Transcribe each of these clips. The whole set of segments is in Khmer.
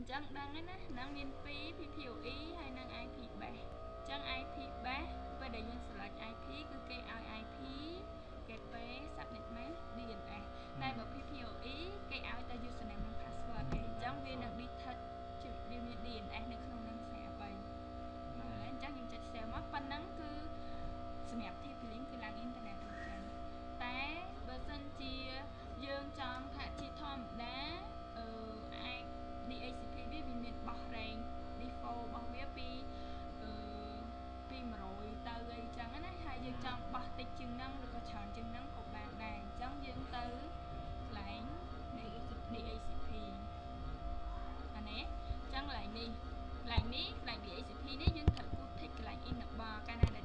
អញ្ចឹងដឹងហើយណាហ្នឹងមាន2 PPOE ហើយនិង IP base អញ្ចឹង IP base ពេលដែលយើង select IP គឺគេឲ្យ IP gateway subnet mask DNS តែបើ PPOE គេឲ្យតែ username និង password ទេអញ្ចឹងវានឹង detect ជាវាមាន DNS នៅក្នុងនឹងស្រាប់ហើយមកហើយអញ្ចឹងយើងចុច save មកប៉ុណ្ណឹងគឺសម្រាប់ TP-Link គឺឡើងអ៊ីនធឺណិតអញ្ចឹងតែបើសិនជាយើងចង់ថាជាធម្មតាអឺអាច DHCP វាវាមានបោះ range default របស់វាពីអឺពី100ទៅអីចឹងណាហើយយើងចង់បោះតិចជាងហ្នឹងឬក៏ច្រើនជាងហ្នឹងក៏បានដែរអញ្ចឹងយើងទៅកន្លែង DHCP អានេះអញ្ចឹងកន្លែងនេះកន្លែងនេះកន្លែង DHCP នេះយើងត្រូវគូស tick កន្លែង enable កាលណា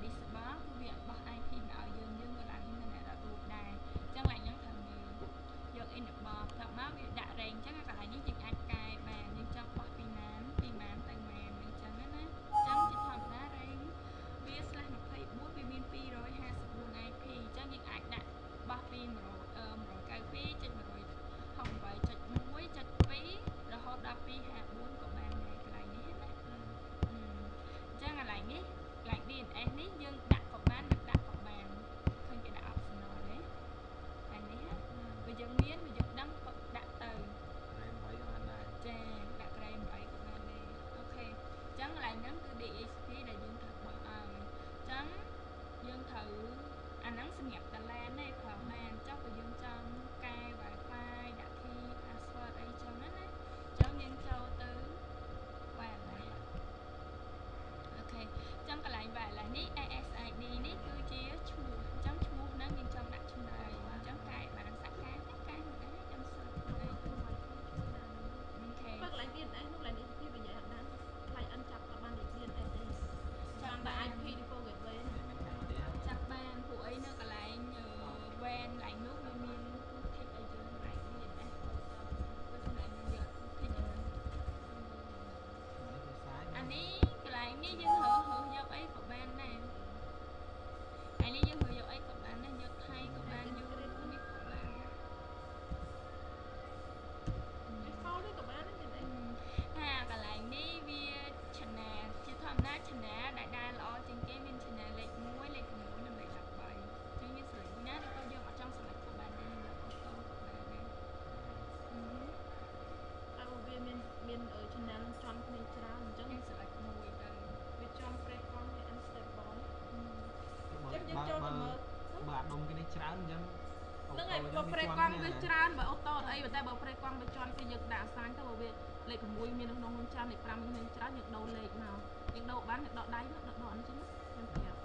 ច្រើនអញ្ចឹងហ្នឹងហើយបើ press កង់វាច្រើនបើអូតូអត់អីតែបើ press កង់វាជន់គឺយើងដាក់អាសាញទៅបើវាលេខ6មាននៅក្នុងនោះច្រើនលេខ5មានច្រើនយើងដូរលេខមកយើងដូរបានយើងដកដៃមកដកដកអញ្ចឹងខ្ញុំប្រាប់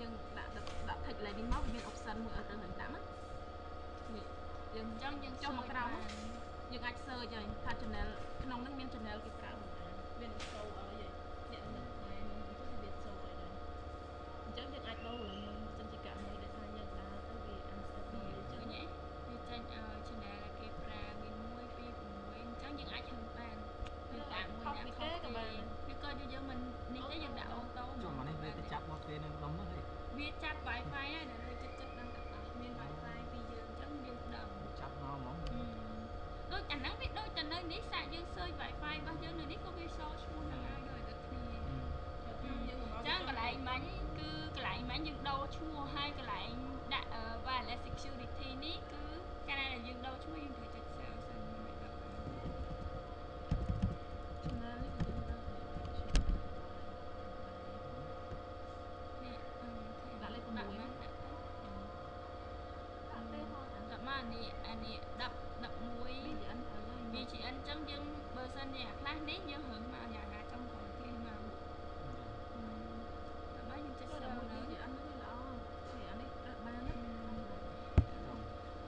យើងដាក់ដាក់ text លេខនេះមកវាមាន option មួយឲ្យទៅហ្នឹងដាក់ណានេះយើងអញ្ចឹងយើងចុះមកក្រោមបានយើងអាច search ហើយថា channel ក្នុងហ្នឹងមាន channel គេប្រើមកមាន show ឲ្យហើយអ្នកនឹងតែនឹងទៅវា show ឲ្យដែរអញ្ចឹងយើងអាចដូរឡើងមើលសិនជាករណីដែលថាយើងដើរទៅវា unstable អញ្ចឹ ឃើ ង ញទេវាចេញឲ្យ channel ដែលគេប្រើមាន1 2 6អញ្ចឹងយើងអាចហឹងបានយើងដាក់មួយណាខុសគេឬក៏យើងមិននេះទេយើងដាក់ auto ចុះមកនេះវាទៅចាប់មកគេនៅដុំនោះទេ វាចាប់ Wi-Fi ហើយនៅលើចិត្តចិត្តនឹងទាំងអស់មាន Wi-Fi ពីយើងអញ្ចឹងយើងដឹង ចាប់មកហ្មង ដូច អាហ្នឹងវាដូចតែនៅនេះសាកយើង search Wi-Fi របស់យើងនៅនេះក៏វា show ឈ្មោះហ្នឹងឲ្យដូចតែគ្នាយើងកុំឲ្យចឹងកន្លែងមាញ់គឺកន្លែងមាញ់យើងដូរឈ្មោះហើយកន្លែងដាក់អឺ wireless security នេះគឺកាលណាដែលយើងដូរឈ្មោះយើងត្រូវចុច save សិនមិនមែនដូរបាន channel នេះគឺយើងដើរទៅនេះអឺដាក់លេខ6ដាក់មកដាក់ទៅដាក់ទេហោះអាដាក់មកអានេះអានេះ10 11 VN ទៅហើយ VGN អញ្ចឹង យើងបើសិនជាអាខ្លះនេះយើងរឹងមកយ៉ាងណាចង់គាត់គេមកតែបើយើងចុចចូល save ដល់មួយនៅ VN នេះល្អ VN នេះប្រើបានណា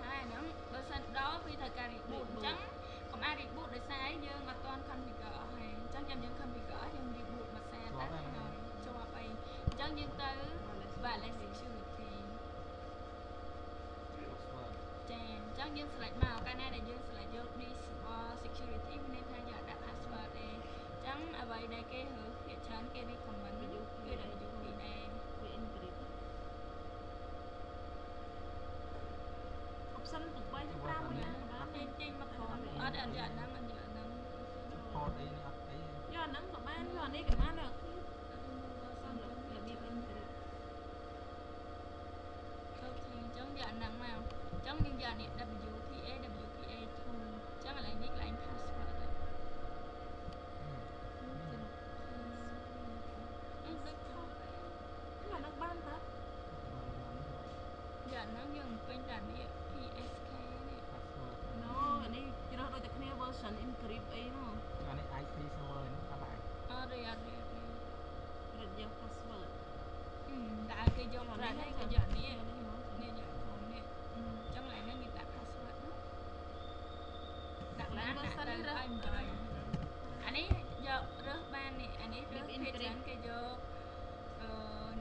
ហើយអាហ្នឹងបើសិនដល់វាត្រូវការ reboot អញ្ចឹងកុំអាច reboot ដោយសារយើងអត់ទាន់ configure អស់ហើយអញ្ចឹងចាំយើង configure យើង reboot មកសារទៅហើយជាប់អីអញ្ចឹងយើងទៅ wireless security ចាអញ្ចឹងយើង select មកកាលណាដែលយើង select យក disable security មានន័យថាយើងអត់ដាក់ password ទេអញ្ចឹងអ្វីដែលគេរើសភាគច្រើនគេ recommend គឺដាក់ UP ដែរ វា encrypt option ទាំង3យើងប្រើមួយណាក៏បាន ទាញទាញមកផងអត់អត់យកហ្នឹងអត់យកហ្នឹង អីនេះអត់អី យកអាហ្នឹងក៏បានយកអានេះក៏បានដែរគឺសិនរបៀប entry អូខេអញ្ចឹងយកអាហ្នឹងមកអញ្ចឹងយើងយកអានេះ WPA WPA 2អញ្ចឹងឥឡូវនេះកន្លែង password ហើយអីដូចខុសទេ គឺអាហ្នឹងបានតើ យកអាហ្នឹង យើងបំពេញតែអានេះ PSK នេះ ណូអានេះជ្រើសដូចតែគ្នា version encrypt អីហ្នឹង អានេះ IP server នេះអត់ដែរ អត់ទេអត់ទេអត់ទេ រត់យក password អឺតែឲ្យគេយកប្រាក់នេះគេយកនេះ នេះមក នេះយកខ្លួននេះអឺអញ្ចឹងឥឡូវហ្នឹងយើងដាក់ password ណាដាក់ណាដាក់ទៅឲ្យមិនដល់អានេះយករើសបាននេះអានេះរើសភាគច្រើនគេយកអឺ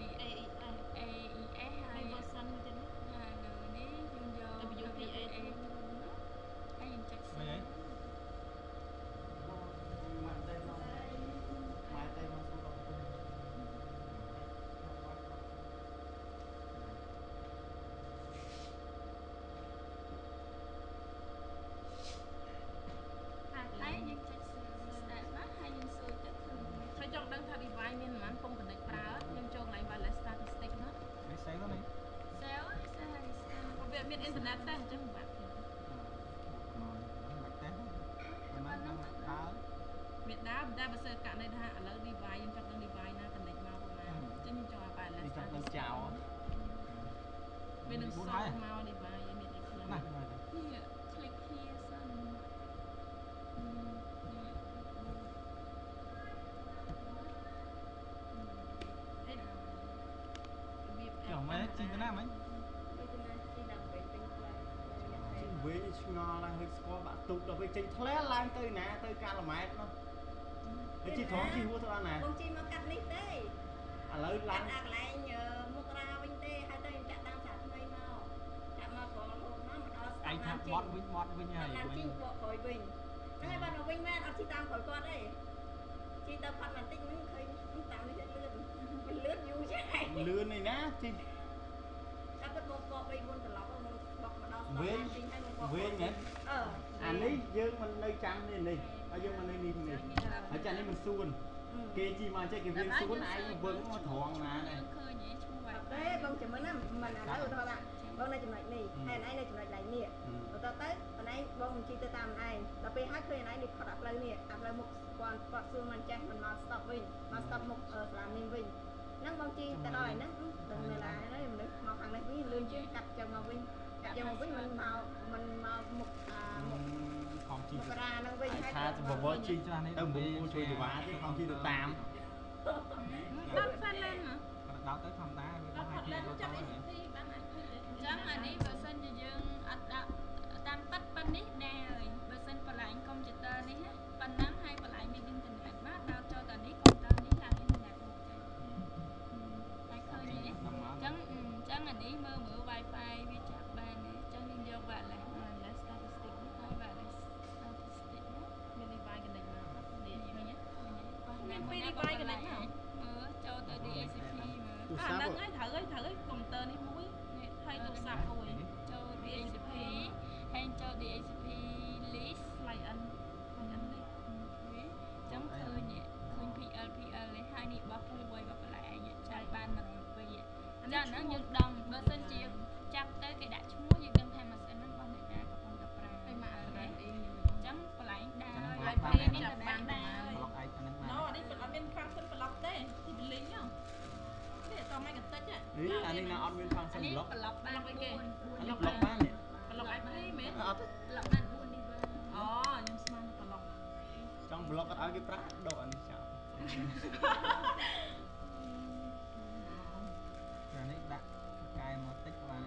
នេះ AES AES ហើ ហើយ យ version មួយទៀតនេះ ហើយលើនេះយើងយក WPA ហើយយើងចុច មិនអី មកតែមកមកតែមកសុំដល់ ហើយយើងចុច start មកហើយយើងសួរទៅគឺ ហើយចង់ដឹងថា device មានប៉ុន្មានពុំ connect ប្រើយើងចូលកន្លែង wireless statistic ណា នេះ save នេះ sale សារ restart ព្រោះវាមាន internet តែអញ្ចឹងពិបាកទៀតមិនទេមិនបានដើរមានដើមតែបើសិនករណីថាឥឡូវ device យើងចង់ដឹង device ណា connect មកប្រហែលអញ្ចឹងយើងចូលឲ្យ wireless ទីចង់ទៅ statistic ចោលវានឹងសហតហើយមក ទុកដល់ពេលចេញថ្លែឡើងទៅណាទៅកាឡម៉ែតនោះហើយជីត្រង់ជីហួរទៅដល់ណាបងជីមកកាត់នេះទេឥឡូវឡាកាងត់អាកន្លែងអឺមុខរាវិញទេហើយទៅចាក់តាមសាថ្មីមកចាក់មកប្រហូតមកមកដល់ស្តឯងថាង់បត់វិញបត់វិញហើយតាមវិញជីបកក្រោយវិញហ្នឹងហើយបាត់មកវិញមែនអត់ជីតាមក្រោយគាត់ទេជីទៅផាត់បន្តិចហ្នឹងឃើញតាមនេះលឿនវាលឿនយូរចាស់ហើយលឿននេះណាជីតែគាត់មកកក3 4ត្រឡប់មកបកមកដល់ស្តង់វិញជីហើយមកកកវិញហ៎អឺ អានេះយើងមិននៅចាំនេះនេះហើយយើងមកនៅនេះនេះហើយចានេះមិនសួនគេជីមកចេះគេវិញសួនឯងវឹងមកត្រង់ណាយើនេះងឃើញឯងឈ្មោះអហើយត់ទេបងចាំមើលណាមិនឥឡូវឧទាហរណ៍ថាបងនៅចំណុចនេះហើយឯងនៅចំណុចដៃនេះទៅទៅទៅអនឯងបងបញ្ជីទៅតាមអនឯងដល់ពេលហើយឃើញអនឯងនេះផុតអាផ្លូវនេះអាផ្លូវមុខគាត់គាត់សួរមិនចេះមិនមក stop វិញមក stop មុខសាលាមីងវិញហ្នឹងបងជីទៅដល់ឯហ្នឹងដឹងនៅឡាហើយមនុស្សមកខាងនេះវិញលឿនជាងកាត់ចឹងមកវិញ កាត់ចឹងមកវិញមិនមកមិនមកមុខអាមុខខំជីមុខរាហ្នឹងវិញហើយថាទៅបវរជីចាស់នេះទៅបវរជួយជីវ៉ាទេខំជីទៅតាមដល់ផ្សេង lên ណាដោតទៅធម្មតាវាដល់បផាោះត់ឲ្យ lên គេចាប់ទៅ ACP បានអាចឃើញទេអញ្ចឹងអានេះបើ អាស័ព្ទហ្នឹងហើយត្រូវហើយត្រូវហើយកុំព្យូទ័រនេះមួយនេះហើយទូរស័ព្ទមួយចូល DHCP ហើយចូល DHCP list fly in fly in នេះអញ្ចឹងឃើញនេះឃើញ PL PL នេះហើយនេះរបស់ពូវៃរបស់បន្លែឯងចាត់បាន102អាចាហ្នឹងយើងដឹងបើសិនជាចាប់ទៅគេដាក់ឈ្មោះយើងដឹងថាម៉ាស៊ីនហ្នឹងរបស់អ្នកណាកំពុងតែប្រើហើយមកអត់ដែរអីអញ្ចឹងបន្លែដើរចឹងហើយបានពេលនេះចាប់ក៏បាបាននប្រដែរ ប្រមាញ់កន្តិចនេះអានេះណាអត់មានផាំងសិនប្លុកប្លុកបានវិញគេអានេះប្លុកបាននេះប្លុកឯព្រីមែនអត់ប្លុកបាន4នេះបានអូខ្ញុំស្មានប្លុកចង់ប្លុកអត់ឲ្យគេប្រាក់ដកអានេះចោលអានេះដាក់កែមកតិចបាន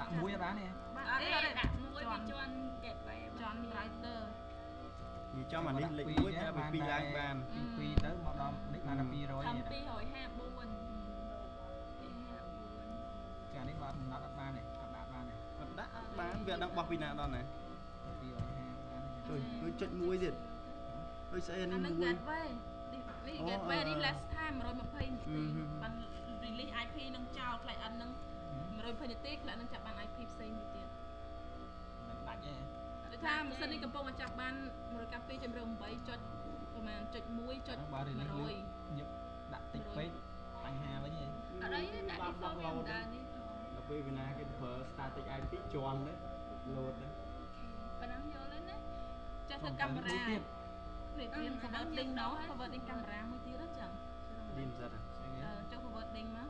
ដាក់មួយបានទេអត់ទេដាក់មួយវាជន់គេបែជន់ writer ខ្ញុំចាំអានេះលេខ1តែពី2ឡើងបានពី2ទៅមកដល់លេខបាន200 250 អត់កំណត់អត់បានទេអត់ដាក់បានទេអត់ដាក់បានវាអត់ដឹងបោះពីណាដល់ណា250ជួយជួយចុចមួយទៀតដូចស្អីនេះមួយអានឹង gateway នេះ gateway នេះ last time 120នាទីបាន release IP នឹងចោល client នឹង120នាទី client នឹងចាប់បាន IP ផ្សេងមួយទៀតមិនបាច់ទេដូចថាម៉ាស៊ីននេះកំពុងតែចាប់បាន192ជំរង8ចុចប្រហែលចុច1ចុច100ញឹកដាក់តិចពេកបញ្ហាវិញហ៎អត់អីដាក់ default វាមិនដើរនេះ ពេលវាណាគេប្រើ static IP ជាន់ទៅ load ទៅប៉ុណ្ណឹងយល់ទេណាចេះធ្វើកាមេរ៉ាទៀតនេះរៀន forwarding ណោះ forwarding កាមេរ៉ាមួយទៀតហ្នឹងចឹងឌីមសិតអឺចុះ forwarding មក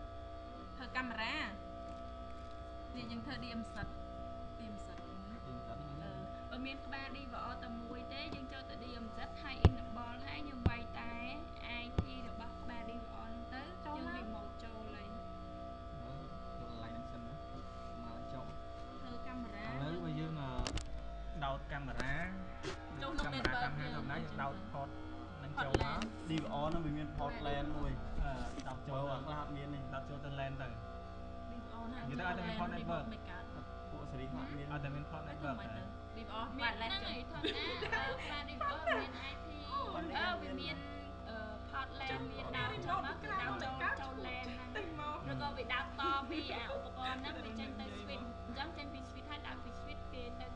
ធ្វើកាមេរ៉ានេះយើងធ្វើ DM សិត DM សិតឌីមសិតអឺបើមានក្បាល DVR តែមួយទេយើងចូលទៅ DMZ ហើយ enable ហើយ ដោតកាមេរ៉ាចូលក្នុងកាមេរ៉ា network កាមេរ៉ាធម្មតាយើងដោត port នឹងចូលមក DVR ហ្នឹងវាមាន port LAN មួយអឺដោតចូលចូលអាខ្លះអត់មានទេដោតចូលទៅ LAN ទៅ DVR ណានិយាយទៅឲ្យតែមាន port network មិនកើតពួកសេរីខ្លះមានអត់តែមាន port តែ network មិនទេទៅ DVR មាបានត់ឡែហ្នឹងចឹងឯងធម្មតាអឺក្បាល DVR មាន IP អឺវាមានអឺ port LAN មានដើរចូលមកគឺដើរចូលចូល LAN ហ្នឹងឬក៏វាដើរតពីអាឧបករណ៍ហ្នឹងវាចេញទៅ switch អញ្ចឹងចេញពី switch ហើយដើរពី switch គេទៅ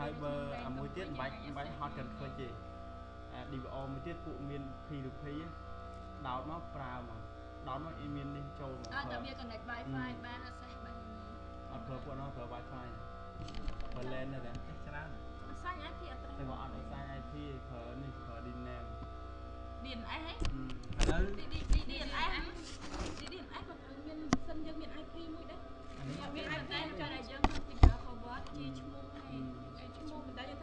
ហើយបើវានៅក្នុង LAN អាមួយទៀតមិនបាច់តែមិនបាច់ហត់កាន់ខ្វិចទេអា DVR មួយទៀតពួកមាន P2P ដោតមកប្រើមកដោតមកអ៊ីមាននេះចូលមកអត់តែវា connect Wi-Fi បានអត់សេះបានអត់ប្រើពួកនោះប្រើ Wi-Fi បើ LAN ទេតែច្រើនអាសាញ IP អត់ត្រូវតែបើអត់ឲ្យសារ IP ប្រើនេះប្រើ DNAM DNS ហ៎ឥឡូវ DNS DNS ក៏ត្រូវមានសិនយើងមាន IP មួយដែរអានេះអត់វាមានតែ IP តែចុះតែតែយើយើងង configure forward ជាឈ្មោះ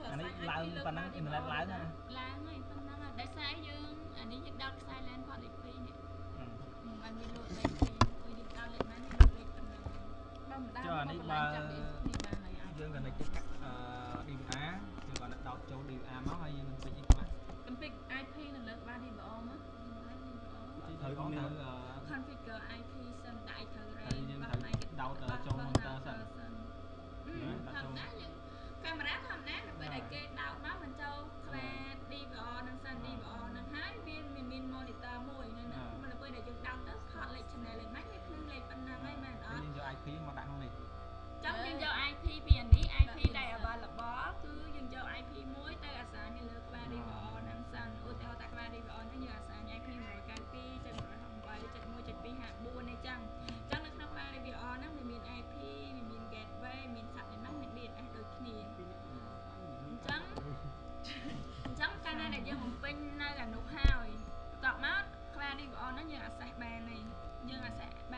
អាអានេះសាញឡើងប៉ុណ្ណឹងអ៊ីនធឺណិតឡើងណាឡើងហើយប៉ុណ្ណឹងហើយដោយសារយើងអានេះយើងដោតខ្សែ LAN ផតលេខ2នេះបានមានលោតលេខ2គឺយើងដោតលេខណានេះលោតលេខប៉ុណ្ណឹងបើមិនដែរចុះអានេះបើបើចាប់ DSP បានហើយអាចយើង connect ទៅអឺ DVR យើងគាត់ដោតចូល DVR មកហើយយើងនឹងពេញអីខ្លះកំពី IP នៅលើក្បាល DVR មកត្រូវទៅទៅអឺ configure IP សិនតែត្រូវហើយ range យើងបោះត្រូវ like ដោតទៅចូល monitor សិនធម្មតាយើង កាមេរ៉ាធម្មតានៅពេលដែលគេដោតមកមិនចូលខ្លា DVR នឹងសិន DVR នឹងហើយវាមានមាន monitor មួយនៅហ្នឹងមកនៅពេលដែលយើងដោតទៅខតលេខ channel លេខម៉េចវាភ្លឺលេខប៉ុណ្ណឹងហើយមែនអហើយត់យើងយក IP មកដាក់ក្នុងនេះចង់យើងយក IP ពីអានេះ IP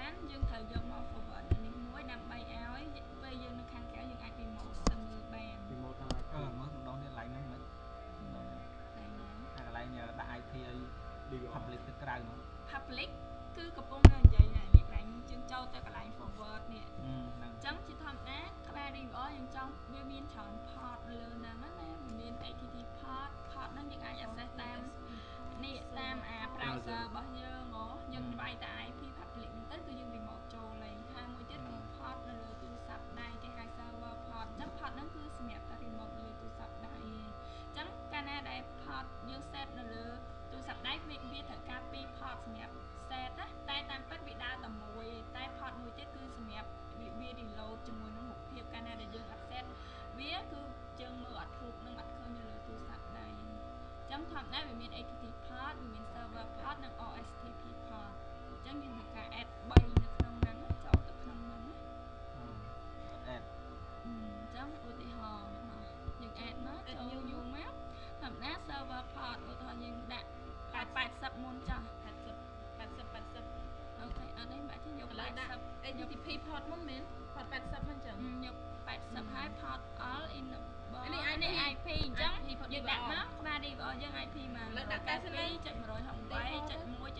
បានយើងត្រូវយកមក forward នេះមួយដើម្បីឲ្យពេលយើងនៅខាងក្រៅយើងអាច remote ទៅមើលបានពីម៉ូតាអឺមើលម្ដងនេះ line ហ្នឹងមិនតែណាអាកន្លែងដាក់ IP ឲ្យ DVR public ទៅក្រៅមក public គឺកំពុងតែនិយាយណានិយាយកន្លែងយើងចូលទៅកន្លែង forward នេះហ្នឹងអញ្ចឹងជាធម្មតាក្បាល DVR យើងចង់វាមានច្រើន port លើហ្នឹងណាវាមាន HTTP port port ហ្នឹងយើងអាច access តាមនេះតាមអា browser របស់យើងហ៎យើងវាយតែ IP ទូរស័ព្ទដៃវាវាត្រូវការពីរ port សម្រាប់ set ណាតែតាមពិតវាដើរតែមួយឯងតែ port មួយទៀតគឺសម្រាប់វាវា reload ជាមួយនឹងរូបភាពកាលណាដែលយើង access វាគឺយើងមើលអត់ធូបនឹងអត់ឃើញនៅលើទូរស័ព្ទដៃអញ្ចឹងធម្មតាវាមាន HTTP port វាមាន server port និង OSTP port អញ្ចឹងយើងត្រូវការ add 3នៅក្នុងហ្នឹងណាចូលទៅក្នុងហ្នឹងណាអឺ add អញ្ចឹងឧទាហរណ៍មកយើង add មកចូលយូរមកធម្មតា server port 80មុនចាស់80 80 80អូខេអត់ទេបាក់ទេយកឥឡូវដាក់80 HTTP port មុនមែន port 80មិនចឹងយក80ហើយ port all in អានេះអានេះ IP អញ្ចឹង IP port យើងដាក់មកក្បាល DVR យើង IP មកឥឡូវដាក់តែសិនណា192.168.254មក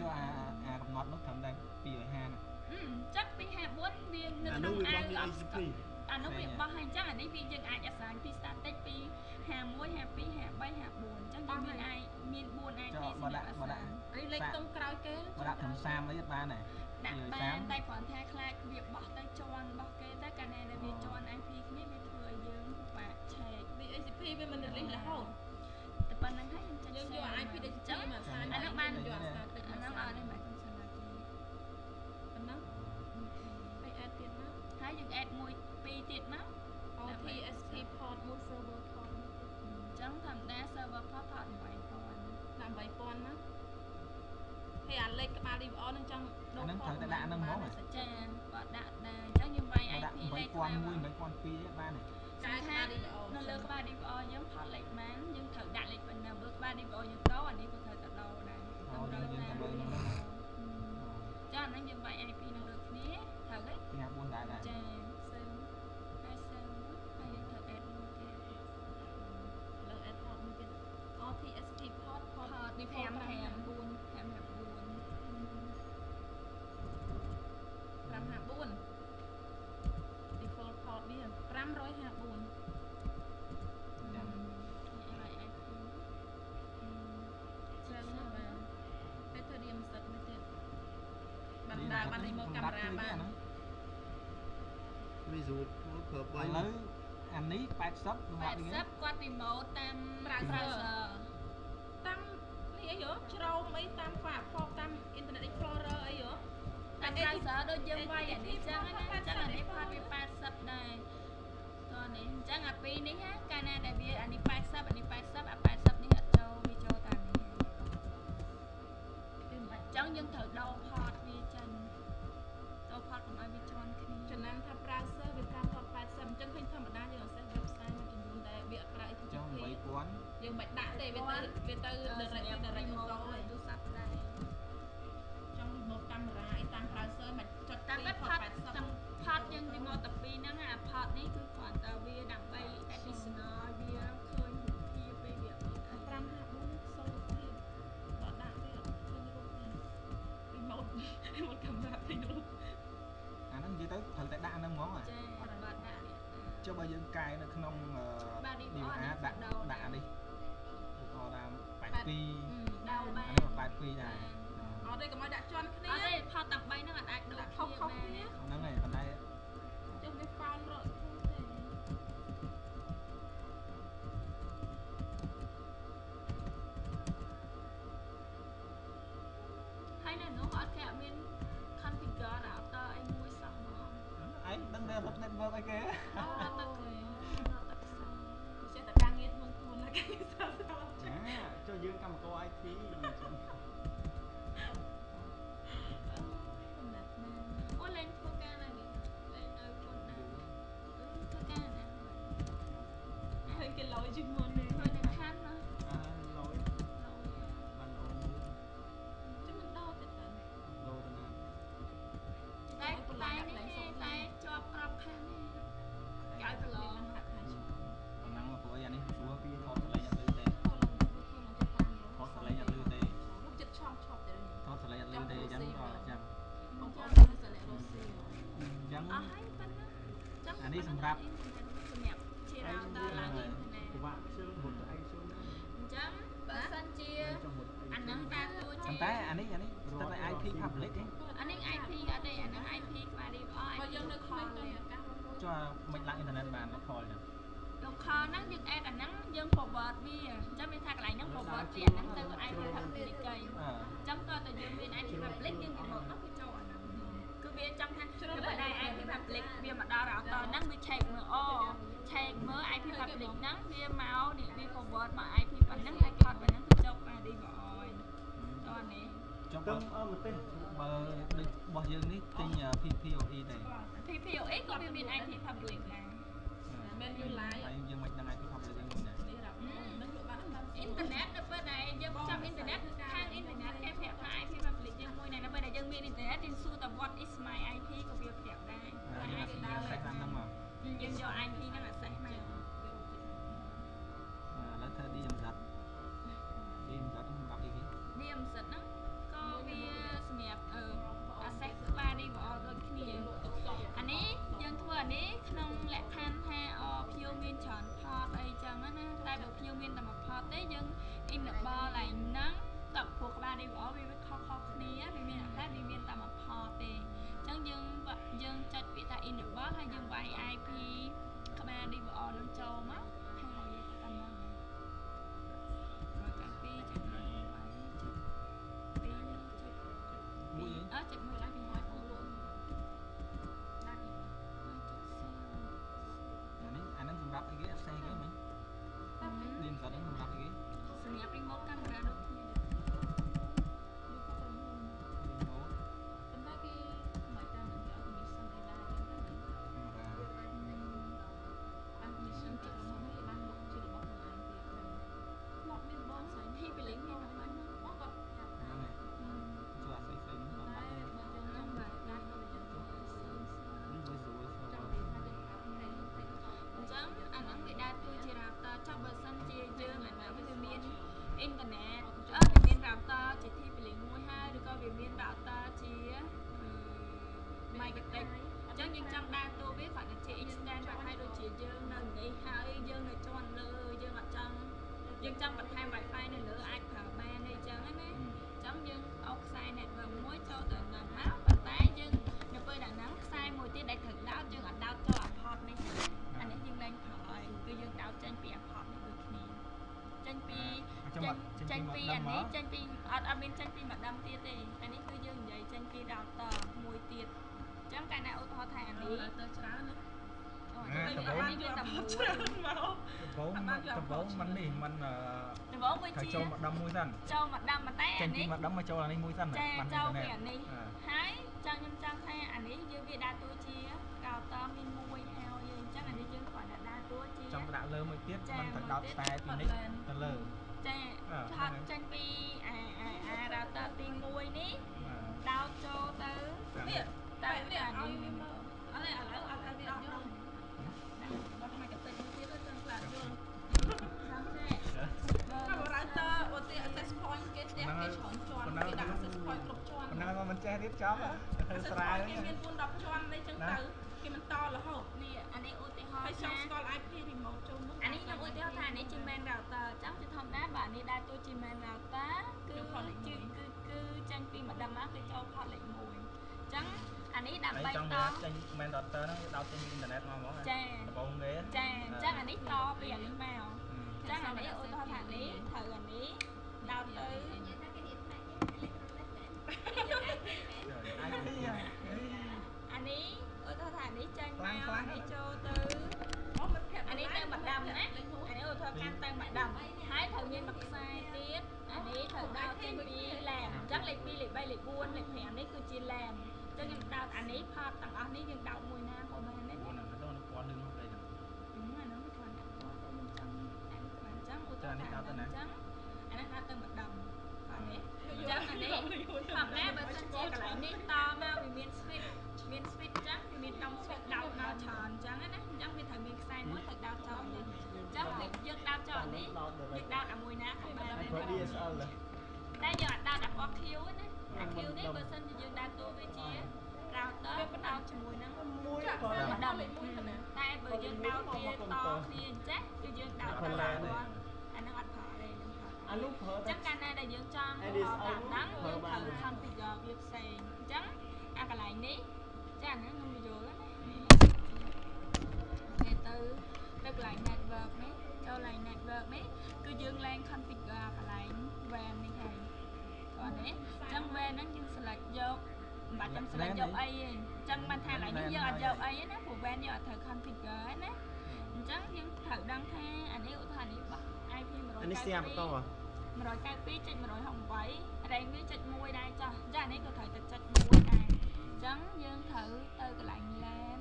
ចុះអាអាកំណត់នោះត្រឹមតែ250ណាអឺចឹង254វានៅអាក្នុងនោះវាអាបោះវពី អត់ HTTP អានោះវាបោះហើយអញ្ចឹងអានេះវាយើងអាចអាសាញពី static ពី51 52 53 54អញ្ចឹងយើងមាន i មាន4 IP ចុះសម្បើរាប់ដាក់អាបើសាដាក់ញអានេះលេខតុងក្រោយគេបើដាក់ត្រឹម30អីបានដែរដាក់បានតែគ្រាន់តែខ្លាចវាបោះទៅជន់បោះគេតែកាលណាដែលវាជន់ IP គ្នាវាធ្វើឲ្យយើងពិបាកឆែក DHCP វាមិន release រហូតតែប៉ុណ្្នឹងហើយយើងចុចយើងយក share IP មកដូចអញ្ជាចឹងមកសាយអាហ្នឹងបានយកអាសាតិចអាមកហ្នឹងអសាយត់ទេបាទខ្ញុំសិនមកទីប៉ុណ្ណឹងហើយ add ទៀតមកហើយយើង add មួយ ពីរទៀតមក OTSP port មួយ server port មួយទៀតអញ្ចឹងធម្មតា server port ថត8000ដាក់8000មកហើយអាលេខក្បាល DVR នឹងចង់ដូអារហ្នឹង port ត្រូវតែដាក់អាហ្នឹងហ្មងហ៎ចាគាត់ដាក់ដែរអញ្ចឹងយើងវាយដាក់ IP លេខ8001 8002បានទេកែក្បាល DVR នៅលើក្បាល DVR យើងផតលេខម៉ានយើងត្រូវដាក់លេខប៉ុណ្ណាបើក្បាល DVR យើងដោអានេះក៏ត្រូវតែដោដែរអូយើងយើងត្រូវលើហ្នឹងចាអាហ្នឹងយើងវាយ IP នឹងដូចគ្នាត្រូវទេ54ដែរដែរចា បាន remote camera បានវីស៊ូធ្វើប្រើឥបីឡូវអានេះ80ក្នុងអត់នេះ80គាត់ remote តាម browser browser តាមនេះអីហ៎ច្រោមអីតាម Firefox តាម Internet Explorer អីហ៎តាម browser ដូចយើងវាយអានេះចឹងណាអញ្ចឹងអានេះផតវា80ដែរតោះនេះអញ្ចឹងអាពីរនេះណាកាលណាដែលវាអានេះ80អានេះ80អា80នេះអ បាអាននេះ82ដែរអត់ទេកុំឲ្យដាក់ជន់គ្នាអត់ទេផតទាំង3ហ្នឹងអត់អាចដូចដាក់ខុសខុសគ្នាហ្នឹងហើយប៉ុន្តែចុះវា found រកខ្លួនទេហើ សម្រាប់សម្រាប់ជា router ឡើងអ៊ីនធឺណិតពិបាកជើងមុតទៅឯងជើងណាអញ្ចឹងបើសិនជាចុះមុតអាហ្នឹងតាមតួជាប៉ុន្តែអានេះអានេះស្ទើរតែ IP public ទេអានេះ IP អត់ទេអាហ្នឹង IP ក្បាល DVR បើយើងនៅក្មេងទៅអាកាសបងប្អូនចុះមិនឡើងអ៊ីនធឺណិតបាន local ចឹងលោកខហ្នឹងយើង add អាហ្នឹងយើង forward វាអញ្ចឹងមានថាកន្លែងហ្នឹង forward ពីអាហ្នឹងទៅ IP public កៃអឺអញ្ចឹងតើតើយើងមាន IP public យើង remote នោះគឺចូលអាហ្នឹងគឺ វាចង់ថាបើបើដែរ IP public វាមកដល់ router ហ្នឹងវា check មើលអូ check មើល IP public ហ្នឹងវាមកនេះវា forward មក IP ប៉ុណ្ណឹងហើយថតប៉ុណ្ណឹងគឺចូលក្បាល DVR តោះនេះចុះទឹបើមអឺមកទេបើដូចរបស់យើងនេះទិញ PPOE ទេ PPOX ក៏វាមាន IP public ដែរមែនយូឡាយហើយយើងមិនដឹង IP public យើងមួយណានេះរ៉ាប់នឹងលក់បានបានអ៊ីនធឺណិតនៅពេលដែលយើងចាប់អ៊ីនធឺណិតខាងអ៊ីនធឺណិតគេប្រាប់ថា IP public យើងមួយណានៅពេលដែលយើងមានអ៊ីនធឺណិតយើងសួរតែ what is my IP ក៏វាប្រាប់ដែរហើយហើយយើង IP យើងសេះតាមហ្នឹងមកយើងយក IP ហ្នឹងអាសេះមកឥឡូវធ្វើ DMZ DMZ សម្រាប់អីគេវាមិនសិតហ្នឹង អ៊ីនធឺណិតអឺវាមាន router ជា TP-Link មួយហើយឬក៏វាមាន router ជា magnetic អញ្ចឹងយើងចង់ដើរតួវាគាត់ថាជា extend បាត់ហើយដូចជាយើងនៅនេះហើយយើងនៅជាន់លើយើងអត់ចង់យើងចង់បន្ថែម Wi-Fi នៅលើអាចប្រើបានទេអញ្ចឹងណាអញ្ចឹងយើងអោបខ្សែ network មួយចូលទៅ ដំបូងវាត្រូវជាចូលមកដុំមួយសិនចូលមកដាំមកតែចេអាញពីនេះមកដុំមកចូលអានេះមួយសិនចាបានចូលពីអ៊ីនធឺណិតអានេះអឺហើយចង់ខ្ញុំចង់ថាអានេះយើងវាដើរតួជា router មានមួយហើយយើងអញ្ចឹងអានេះយើងគ្រាន់តែដើរតួជាចង់ដាក់លើមួយទៀតចាมันត្រូវដោតមួយទៀតខ្សែពីនេះទៅលើចាអឺឆាត់ចេញពីអាអាអា router ទី1នេះអឺដោតចូលទៅនេះទៅតែនេះអាឲ្យនេះវាមើលអត់ទេឥឡូវអត់ឲ្យវាអត់យល់បាត់មកកាតិចមួយទៀតទៅខ្លាចយល់ចាំចេះតែបរៅតើឧទា access point គេផ្ទះគេច្រើនជាន់គេដាក់ access point គ្រប់ជាន់ប៉ុណ្ណឹងមកមិនចេះទៀតចប់ទៅស្រាវគេមាន4 10ជាន់អីចឹងទៅគេមិនតរហូតនេះអានេះឧទាហរហើយណ៍ចង់ថាស្គាល់ IP remote ចូលនោះអានេះខ្ញុំឧទាហរណ៍ថាអានេះជា main router អញ្ចឹងជាធម្មតាបើអានេះដើរតួជា main router គឺគឺ port លេខគឺមួយគឺគឺចេញពីម្ដងមកគឺចូល port លេខ1អញ្ចឹងអានេះដើម្បីហើយចង់តវាចេញ main router ហ្នឹងវាដោតចេញពីអ៊ីនធឺណិតមកហ្មងចាដំបូងគេចាអញ្ចឹងអានេះតពីអានេះមកអញ្ចឹងអានេះឧទាហរណ៍ថានេះត្រូវអានេះ ដោតទៅអាចពីអានេះឧទាហរណ៍ថាអានេះចេញខ្លាំងមកខ្លាំងអានេះចូលទៅអូមិនប្រាប់អានេះទៅម្ដងណាអានេះឧទាហរណ៍កាន់ទៅម្ដងហើយត្រូវមានមួយខ្សែទៀតអានេះត្រូវដោតចេញពី LAN អញ្ចឹងលេខ2លេខ3លេខ4លេខ5នេះគឺជា LAN អញ្ចឹងខ្ញុំដោតអានេះផតទាំងអស់នេះយើងដោតមួយណាក៏បានដែរអូនហ្នឹងទៅពណ៌លឿងនោះពេកអាហ្នឹងវាគ្រាន់តែពណ៌ទៅខ្ញុំចង់អានេះគ្រាន់អញ្ចឹងឧទាហរណ៍ថាអានេះអញ្ចឹងអានេះដោតទៅម្ដងអានេះអញ្ចឹងអានេះធម្មតាបើសិនជាកន្លែងនេះតមកវាមាន switch មាន switch អញ្ចឹងវាមានដុំ switch ដោតមកច្រើនអញ្ចឹងណាអញ្ចឹងវាត្រូវមានខ្សែមួយត្រូវដោតចោលនេះអញ្ចឹងយើងដោតចោលនេះដោតដល់យើងដោតអាមួយណាក៏បានហើយដែរប្រើ DSL ដែរតែយើងអាចដោតអាពណ៌ Q ណាអា Q នេះបើសិនជាយើងដោតតួវាជា router វាដោតជាមួយនឹងមួយចាក់ក៏ទៅដល់ដល់លេខ1ទៅណាតែបើយើងដោតវាតគ្នាអញ្ចេះគឺយើងដោតទៅឡាន អានោះប្រើអញ្តែចឹងកាលណាដែលយើងចង់ ADSL តាមហ្នឹងប្រើយើងបាត្រូវន configure វាផ្សេងអញ្ចឹងអាកន្លែងនេះចាអាហ្នឹងខ្ញុំបញ្យល់ណាគេទៅទៅកន្លែង network នេះចូលកន្លែង network នេះគឺយើងឡើង configure កន្លែង WAN នេះហើយគាត់នេះអញ្ចឹង WAN ហ្នឹងយើង select យកមិនបាច់ចាំ select យកអីទេអញ្ចឹងបានថាកន្លែងនេះយើងអត់យកអីទេណាព្រោះ WAN យើងអត់ត្រូវ configure ទេណាអញ្ចឹងយើងត្រូវដឹងថាអានេះឧទាហរណ៍នេះបោះ IP 192អានេះស្រាប់តោះ 192.168រ៉េងវាចុច1ដែរចាស់ចាស់នេះក៏ត្រូវតែចុច1ដែរអញ្ចឹងយើងត្រូវទៅកន្លែង LAN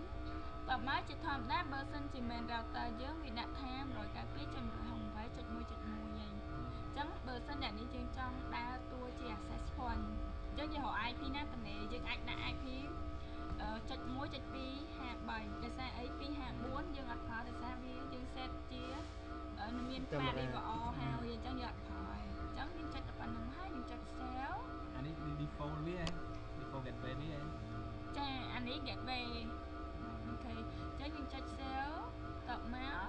តបមកជាធម្មតាបើសិនជា main router យើងវាដាក់ថា192.168.1.1ហើយអញ្ចឹងបើសិនតែនេះយើងចង់ដើរតួជា access point អញ្ចឹងយើងរក IP ណាតំណេយើងអាចដាក់ IP អឺចុច1ចុច2 53ដោយសារអី254យើងអត់ប្រើដោយសារវាយើង set ជាអឺមាន file EVR ហើយអញ្ចឹងយើងអត់ប្រើ ចុច sell អានេះ default វា default gateway នេះឯងចាអានេះ gateway អូខេអញ្ចឹងយើងចុច sell តបមក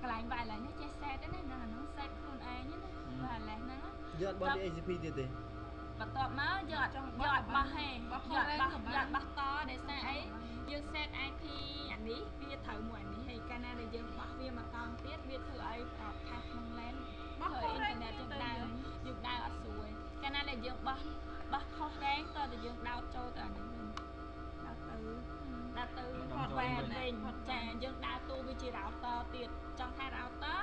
កន្លែង wireless នេះចេះ set ទេណាហ្នឹងអាហ្នឹង set ខ្លួនឯងណា wireless ហ្នឹងណាយកអត់បត់ ACP ទៀតទេបន្ទាប់មកយើងអត់យើងអត់បោះទេយើងអត់បោះយើងអត់បោះតដោយសារអីយើង set IP អានេះវាត្រូវមួយអានេះហើយកាលណាដែលយើងបោះវាមកតង់ទៀតវាធ្វើឲ្យ broadcast ក្នុង LAN បោះធ្វើខុសអ៊ីនរ៉េធឺណិតទៅយើងដើរ កាលណាដែលយើងបោះបោះខុសរ៉េងតើតែយើងដោតចូលទៅអានេះវិញដោតទៅដោតទៅផតវ៉ែនវិញចាយើងដើរតួវាជា router ទៀតចង់ថា router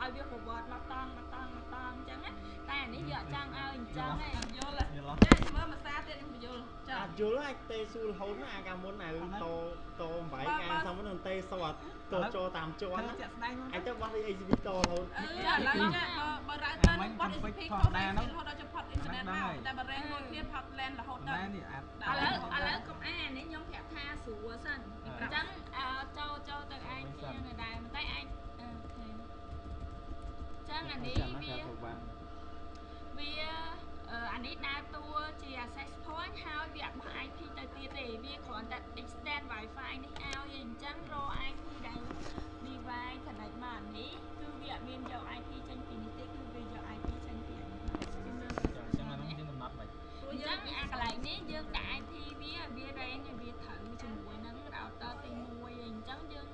ឲ្យវាប្រវត្តិមកតង់មកតង់មកតង់អញ្ចឹងណាតែអានេះយើងអត់ចង់ឲ្យអញ្ចឹងទេយល់យល់តែមើលមួយសាទៀតខ្ញុំបញ្យល់ចាអាចយល់អាចទេសួររហូតណាអាកាលមុនអារឿងតត8កាល xong មុននឹងទេសអត់តចូលតាមជាន់ធ្វើជាក់ស្ដែងមកអាចទៅបោះ ACP តរហូតអឺឥឡូវចាបើបើរ៉ៅតើនឹងបត់ SP ខុសដែររហូតដល់ចំផុតអ៊ីនធឺណិតមកតែបើរ៉េងមួយគ្នាផុត LAN រហូតណែដល់នេះអាចឥឡូវឥឡូវកុំអានេះខ្ញុំប្រាប់ថាស្រួលសិនអញ្ចឹងអឺចូលចូលទៅឯងជាងដែរតែឯងអូខេអញ្ចឹងអានេះវាបានវាអអឺអានេះដើរតួជា access point ហើយវាអត់បោះ IP ទៅទៀតទេវាគ្រាន់តែ extend Wi-Fi នេះឲ្យឯងអញ្ចឹងរក IP ដែល device connect មកអានេះគឺវាអត់មានយក IP ចេញពីនេះទេគឺវាយក IP ចេញពីអានេះមកគឺនៅចាអញ្ចឹងអាហ្នឹងយើងកំណត់មិនអញ្ចឹងអាកន្លែងនេះយើងដាក់ IP វាវា range វាត្រូវជាមួយនឹង router ទី1ឯងអញ្ចឹងយើង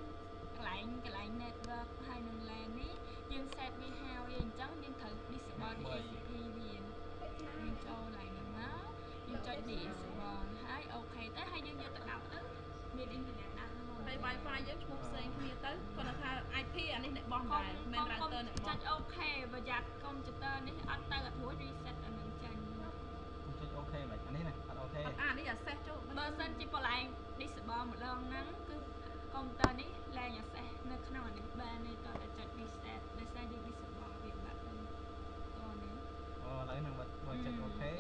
កន្លែងកន្លែង network ហើយនឹង LAN នេះ យើង set វាហើយឯងអញ្ចឹងយើងត្រូវ disable DHCP វាយើងចូលកន្លែងហ្នឹងមកយើងចុច disable ហើយអូខេទៅហើយយើងយកទៅដោតទៅមាន internet ដើរហ្នឹងហើយ Wi-Fi យើងឈ្មោះផ្សេងគ្នាទៅគាត់ថា IP អានេះអ្នកបោះកុំដែរកុំមិនកុំ router អ្នកបោះចុចអូខេប្រយ័ត្នកុំព្យូទ័រនេះអត់ទៅអត់រួច reset អានឹងចាញ់ខ្ញុំចុចអូខេមិនអានេះណាអត់អូខេអត់អានេះ access ចូលបើសិនជាបលែង disable ម្ដងហ្នឹងគឺកុំព្យូទ័រនេះលែង access នៅក្នុងអានេះបានទេតើ អូឥឡូវហ្នឹងបើបើចុចអូខេ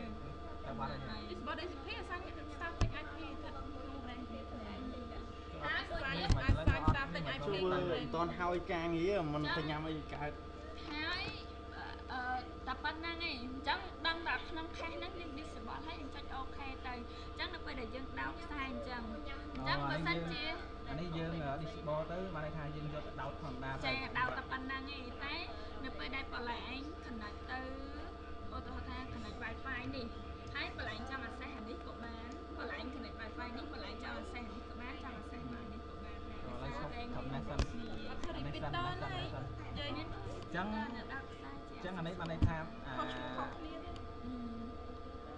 តែបាត់ហើយនេះបើ DCP អាសាញ់ស្តាប់ពេញ IP ថាក្នុង range នេះទៅហើយហើយដូចអានេះសាញ់អាចសាញ់ស្ដាប់ពេញ IP ជួមិនតាន់ហើយការងារមិនទៅញ៉ាំអីកើតហើយអឺតែប៉ុណ្្នឹងឯងអញ្ចឹងដឹងតែក្នុង cache ហ្នឹងយើង disable ហើយយើងចុចអូខេទៅអញ្ចឹងនៅពេលដែលយើងដោតខ្សែអញ្ចឹងអញ្ចឹងបើសិនជាអានេះយើង disable ទៅបានន័យថាយើងយកទៅដោតធម្មតាទៅចាដោតតែប៉ុណ្ណឹងឯងតែនៅពេលដែលបលែង connect ទៅ ឧទាហរណ៍ថា connect Wi-Fi នេះហើយបលែងចង់ access អានេះក៏បានបលែង connect Wi-Fi នេះបលែងចង់ access អានេះក៏បានចង់ access មកអានេះក៏បានដែរឥឡូវឈប់ធម្មតាសិនអត់ថាអានេះសិន repeater អានេះសិនណាអានេះសិនយើងអញ្ចឹងដោតខ្សែអញ្ចឹងអានេះបានន័យថាអាខុសឈ្មោះខុសគ្នាទេ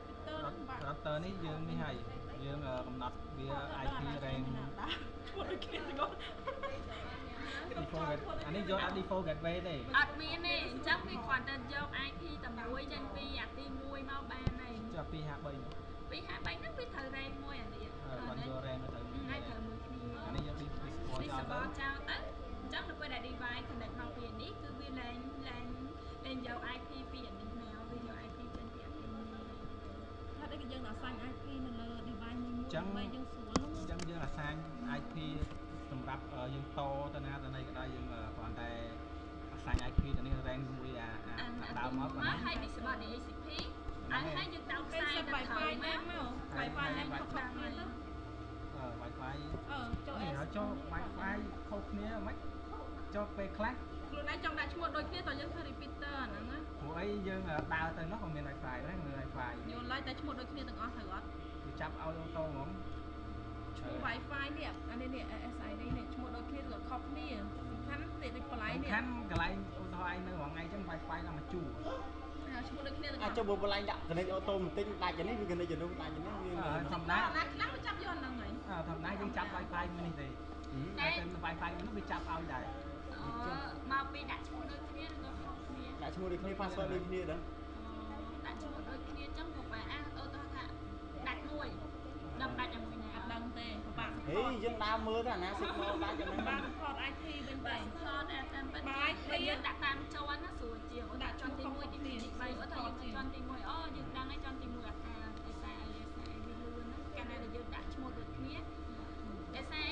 repeater ហ្នឹងបាក់ router នេះយើងនេះហើយយើងកំណត់វា IP range ឈ្មោះដូចគ្នាទាំងអស់ default get អានេះយកដាក់ default gateway ទេអត់មានទេអញ្ចឹងវាគ្រាន់តែយក IP តែមួយចេញពីអាទី1មកបានហើយចុះ253នោះពី53ហ្នឹងវាត្រូវ range មួយអានេះអឺគាត់យក range ទៅហើយត្រូវមួយគ្នាអានេះយក disable នេះចោសលបទៅចោលទៅអញ្ចឹងនៅពេលដែល device connect មកពីនេះគឺវាលែងលែងលែងយក IP ពីអានេះមកវាយក IP ចេញពីអានេះមកថាដូចយើងដាក់សាញ់ IP នៅលើ device មួយមួយចឹងដើម្បីយើងស្រួលហ្នឹងអញ្ចឹងយើងអាសាញ IP សម្រាប់យើងតទៅណាទៅណីក៏ដោយយើងគ្រាន់តែអាសាញ IP ទៅនេះ range មួយអាអាដើមមកប៉ុណ្មកណាហើយនេះសប DHCP ហើយហើយយើងដោតខ្ពេលសែសិតទៅ Wi-Fi មកណាមក Wi-Fi ណាខុសៗគ្នាទៅអឺ Wi-Fi អឺចូលនេះ S ហើយចូល Wi-Fi ខុសគ្នាមិនចូលពេលខ្លះខ្លួនឯងចង់ដាក់ឈ្មោះដូចគ្នាតើយើងធ្វើ repeater ហ្នឹងណាព្រោះអីយើងដើរទៅនោះក៏មាន Wi-Fi ដែរមាន Wi-Fi យល់ឡើយតែឈ្មោះដូចគ្នាទាំងអស់ត្រូវអត់វាចាប់ឲ្យអូតូហ្មង ឈ្មោះ Wi-Fi នេះអានេះនេះ SID នេះឈ្មោះដូចគ្នាឬក៏ខុសគ្នាសំខាន់ទេដូចបន្លែសំនេះខាន់កន្លែងឧទាហរណ៍ឯងនៅរងថ្ងៃចឹង Wi-Fi ឡើងមកជួរឈ្មោះដូចគ្នាទាំងអអាចស់ចុះបើបលែងដាក់ connect auto បន្តិចដាច់ទៅនេះវា connect ទៅនោះដាច់ទៅនេះវាអឺធម្មតាណាខ្លះវាចាប់យកហ្នឹងហើយអឺធម្មតាយើងចាប់ Wi-Fi មួយនេះទេតែទៅ Wi-Fi មួយនោះវាចាប់ឲ្យដែរអូមកពីដាក់ឈ្មោះដូចគ្នាឬក៏ខុសគ្នាដាក់ឈ្មោះដូចគ្នា password ដូចគ្នាដឹងដាក់ឈ្មោះដូចគ្នាអញ្ចឹងក៏បែរអាអូតោះថាដាច់មួយដឹងដាច់តែមួយណាអត់ដឹង ទេពិបាកហេយើងដើរមើលទៅអាណា signal ដាច់អាហ្នឹងបានថត IP វិញបើទៅថតតែតាមពិតបើយើងដាក់តាមជាន់ណាស្រួលជាងដាក់ជាន់ទី1ទី2ទី3អូថាយើងជាន់ទី1អូយើងដឹងហើយជាន់ទី1អត់ថាឯសារឯសារវាលឿនណាកាលណាយើងដាក់ឈ្មោះដូចគ្នាឯសារ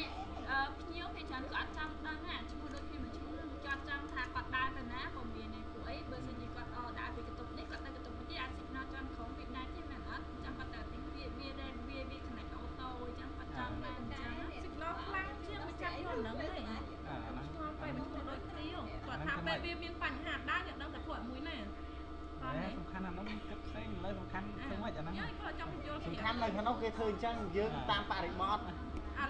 អឺភ្ញៀវពេលច្រើនក៏អត់ចង់ដឹងណាឈ្មោះដូចគ្នាមួយឈ្មោះគាត់ចង់ថាគាត់ដើរទៅណាក៏មានដែរពួកអីបើសិនជាគាត់អដើរពីកន្ទប់នេះគាត់ទៅកន្ទប់នេះអាច signal ជាន់ក្រុមវាដាច់ទេមែនអត់អញ្ចឹងគាត់ទៅទីវាវាវាវា connect auto អញ្ចឹងគាត់ចង់បានអញ្ចឹង signal ខ្លាំងជាងវាចាប់យកហ្នឹងទេ អឺហ្នឹង ឆ្ងល់ពេលវាឈ្មោះដូចគ្នាគាត់ថាពេលវាមានបញ្ហាដែរអ្នកដឹងតែធ្វើឲ្យមួយណាអត់ទេ សំខាន់អានោះគិតផ្សេងលើសំខាន់ធ្វើម៉េចអាហ្នឹង យើងគាត់ចង់យល់ សំខាន់នៅខាងនោះ គេធ្វើអញ្ចឹងយើងតាមបរិបទឥ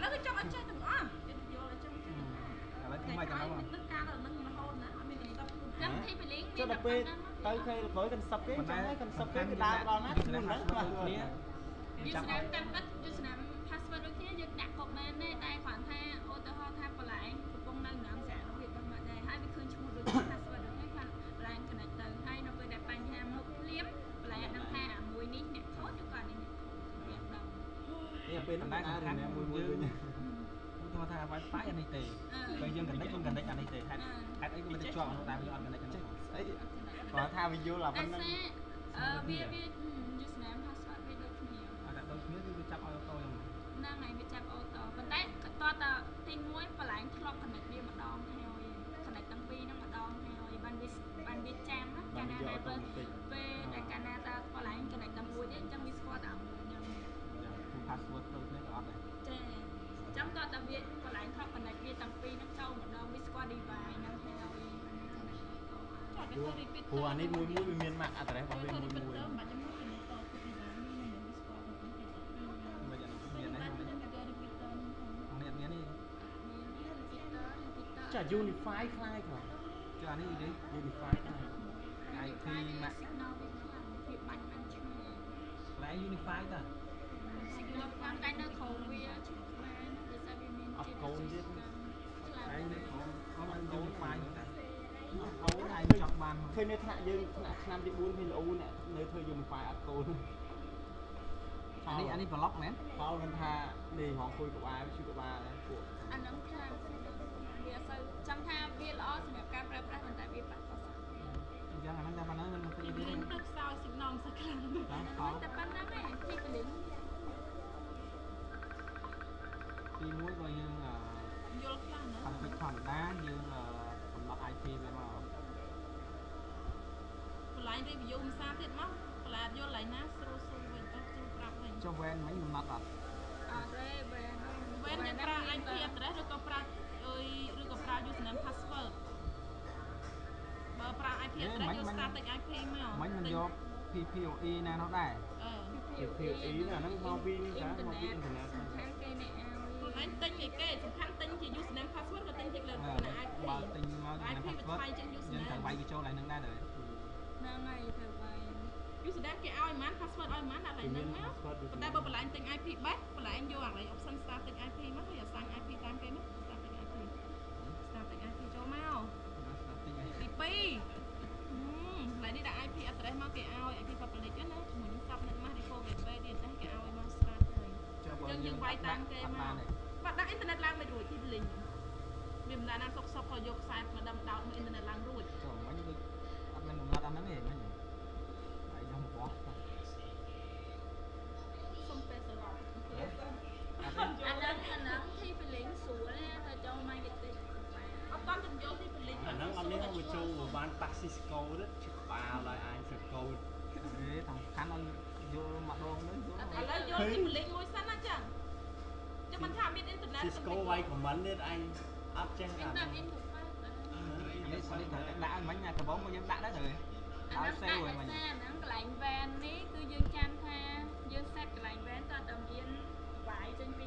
ឡូវគេចង់ឲ្យចេះទាំងអស់គេយល់ឲ្យចេះចេះទាំងអស់ឥឡូវធ្វើម៉េចអាហ្នឹងនឹងការដល់នឹងរហូតណាអត់មានកន្ទប់ខ្លួនចឹងទីបលីងចុះដល់ពេលទៅគេក្រោយកន្សឹបគេអញ្ចឹងហើយកន្សឹបគេគេដើរដល់ណាឈ្មោះហ្នឹងខ្លះគ្នាយូរស្នាមតាមពិតយូរស្នាម password ដូចគ្នាយើងដាក់ក៏បានដែរតែគ្រាន់ថាឧទាហរណ៍ថាបន្លែងកំពុងនៅក្នុងសាររបៀបដឹងមកដែរហើយវាឃើញឈ្មោះដូច password ដូចនេះខ្លះបន្លែង connect ទៅហើយនៅពេលដែលបញ្ហាមកភ្លាមបន្លែងអត់ដឹងថាអាមួយនេះអ្នកខូចឬក៏អានេះអ្នកខូចវាអត់ដឹង នេះ ពេលហ្នឹងដើររមែមួយមួយវិញឧទាហរណ៍ថា Wi-Fi អានេះទេពេលយើង connect យើង connect អានេះទេហេតុហេតុអីក៏មិនទៅជាប់អានោះដែរវាអត់ connect អានោះអីគាត់ថាវាយល់អាតែប៉ុណ្ណឹងសារអឺវាវាយូរស្នាម password វាដូចគ្នាអត់ដូចគ្នាគឺវាចាប់ឲ្យអូតូយ៉ាងហ្នឹងហើយវាចាប់អូតូប៉ុន្តែតតតទី1បន្លែងធ្លាប់ connect វាម្ដងហើយ connect ទាំងពីរហ្នឹងម្ដងហើយបានវាបានវាចាំណាបាកាលនណាយកដែលអូតូពេលម៉ាទិ password ដូចនេះក៏អត់ដែរចាចាំគាត់តែវាកន្លែងថត connect វាតាំងពីនឹងចូលម្ដងវាស្គាល់ device នៅហើយចូលទៅ repeat ព្រោះអានេះមួយមួយវាមាន MAC address របស់វាមួយមួយបាច់ចាំមួយនេះតពីណាមានស្គាល់ទៅពីមិនអត់មានណាហ្នឹងនេះអត់មាននេះចា unify ខ្លាំងខ្លាំងចានេះនេះ unify ខ្លាំង IP MAC signal វាខ្លាំងវាបាច់បានឆ្ងាយខ្លាំង unify តា signal ខ្លាំងតែនៅក្រោមវាឈ្មោះបានវាថាវាមានខ្លាំងឯងនេះខ្ញុំអត់បាន Unify តាអត់កូនឯងចង់បានឃើញនៅថ្នាក់យើងថ្នាក់ឆ្នាំទី4ឃើញល្អណាស់នៅធ្វើ unify អត់កូនអានេះអានេះ block មែនផលមិនថានេះហងគួយក្បាលឈឺក្បាលពួកអាហ្នឹងខ្លាំងវាអត់សូវចង់ថាវាល្អសម្រាប់ការប្រើប្រាស់ប៉ុន្តែវាប៉ះពាល់សាច់អញ្ចឹងអាហ្នឹងតែប៉ុណ្ណឹងមិនធ្វើពីទៀតលេទេងទៅខ្សោយ signal សខ្លាំងតាមខោតែប៉ុណ្ណឹងឯងទីកលិញ ទី1ក៏យើងអឺយល់ខ្លាំងណា config ធម្មតាយើងអឺកំណត់ IP វាមកបន្លាញ review ភាសាទៀតមកបន្លាយល់ឡើងណាស្រួលស្រួលវិញទៅស្រួលប្រាប់វិញចុះ WAN មិញកំណត់អត់អត់ទេបែរវេនយើងប្រើ IP address ឬក៏ប្រើអើយឬក៏ប្រើ username password បើប្រើ IP address យក static IP មកមិញមិនយក PPOE ណានោះដែរអឺ PPE ណាហ្នឹងមកពីនេះចាមកពីអ៊ី ឲ្យខ្លួនឯងទិញអីគេសំខាន់ទិញជា username password ក៏ទិញជាលើអឺណា IP បើទិញមក IP វាថ្លៃជាងយើង username ត្រូវវាយវាចូលឡើងនឹងដែរទៅហ្នឹងហើយធ្វើໄວ username គេឲ្យប៉ុន្មាន password ឲ្យប៉ុន្មានអាឡៃហ្នឹងមក password ប៉ុន្តែបើបន្លែងទិញ IP បេះបន្លែងយកអាឡៃ option static IP មកហើយអាសាញ់ IP តាមគេមក static IP static IP ចូលមកទិញឲ្យទី2ហឹមឡើយនេះដាក់ IP address មកគេឲ្យ IP public ណាជាមួយនឹង subnet mask default gateway ទៀតណាគេឲ្យមក start ហើយចុះបើយើងយើងវាយតាមគេមក បានទេបាត់ដាក់អ៊ីនធឺណិតឡើងមិនរួចទីលីងវាមិនដែរណាសុកសុកក៏យកខ្សែមកដុំដោតមកអ៊ីនធឺណិតឡើងរួចចុះមិញដូចអត់មានកំណត់អាហ្នឹងទេមិញហើយខ្ញុំបោះ សុំពេលសឡប់ អត់ទេ អាហ្នឹងអាហ្នឹងទីពីលេងស្រួលណាតែចូលមកគេតិច អត់តន់ចំយកទីលីង អាហ្នឹងអត់មានមកចូលបានប៉ាស៊ីស្កូទៅឈឺក្បាលហើយអាចសកូត ហេសំខាន់ឲ្យយល់ម្ដងទៅយល់ ឥឡូវយកទីលីងមួយសិនណាចឹងចាំមិន ថាមានអ៊ីនធឺណិតស៊ីស្កូវាយខមមិនទៀតអញអត់ចេះមានអាតែហ្នឹងមានមួយប៉ាតែនេះនេះត្រូវតែដាក់ឲ្យមិញអាកំបងមកយើងដាក់ដែរទៅអាឲ្យហ្នឹងសេតែវឲ្យមិញអាហ្នឹងកន្លែង van នេះគឺយើងចាំថាយើង set កន្លែង van តើតើមានវាយចេញពី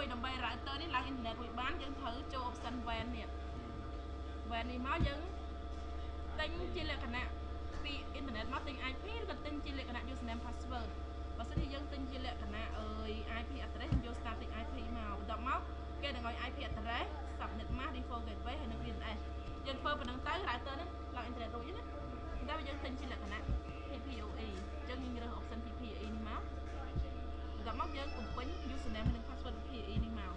ចំណុចទី1ដើម្បី router នេះឡើងអ៊ីនធឺណិតរួចបានយើងត្រូវចូល option WAN នេះ WAN នេះមកយើងទិញជាលក្ខណៈពីអ៊ីនធឺណិតមកទិញ IP ឬក៏ទិញជាលក្ខណៈ username password បើសិនជាយើងទិញជាលក្ខណៈអើយ IP address យើងយក static IP មកបន្ទាប់មកគេនឹងឲ្យ IP address subnet mask default gateway ហើយនឹង DNS យើងធ្វើប៉ុណ្ណឹងទៅ router នេះឡើងអ៊ីនធឺណិតរួចណាតែបើយើងទិញជាលក្ខណៈ PPOE អញ្ចឹងយើងរើស option PPOE នេះមកបន្ទាប់មកយើងបំពេញ username និង password PPOE នេះមក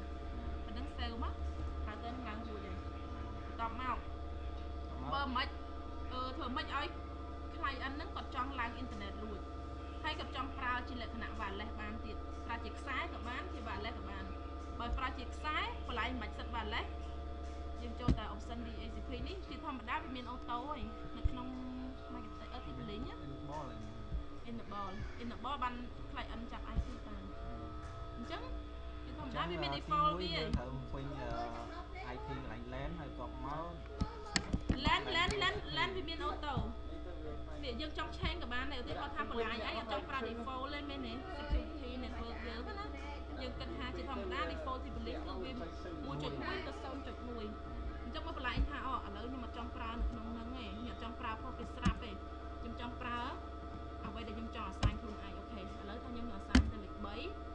ប៉ុណ្ណឹង save មក router នឹងឡើងរួចហើយបន្ទាប់មក បើមិនអឺធ្វើមិនឲ្យ client ហ្នឹងគាត់ចង់ឡើងអ៊ីនធឺណិតរួច ហើយគាត់ចង់ប្រើជាលក្ខណៈ wireless បានទៀតប្រើជាខ្សែក៏បានជា wireless ក៏បានបើប្រើជាខ្សែបន្លែងមិនសិត wireless យើងចូលតែ option DHCP នេះជាធម្មតាវាមានអូតូហើយនៅក្នុង market អត់ទីបលីងបលហើយ enable enable បាន client ចាប់ IP បានអញ្ចឹងជាធម្មតាវាមាន default វាយើងត្រូវបំពេញ IP កន្លែង LAN ហើយតបមក LAN LAN LAN LAN វាមានអូ នេះយើងចង់ឆេងក៏បានដែរឧទាហរណ៍ថាបន្លាយអីអត់ចង់ប្រើ default ទេមែនទេ security network យើងណាយើងគិតថាជាធម្មតា default ទី police គឺវា1.1ទៅ0.1អញ្ចឹងមកបន្លាយថាអូឥឡូវខ្ញុំអត់ចង់ប្រើនៅក្នុងហ្នឹងទេខ្ញុំអត់ចង់ប្រើព្រោះវាស្រាប់ទេខ្ញុំចង់ប្រើអ្វីដែលខ្ញុំចង់អាសាញខ្លួនឯងអូខេឥឡូវថាខ្ញុំនឹងអាសាញទៅលេខ3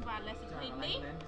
and wireless equipment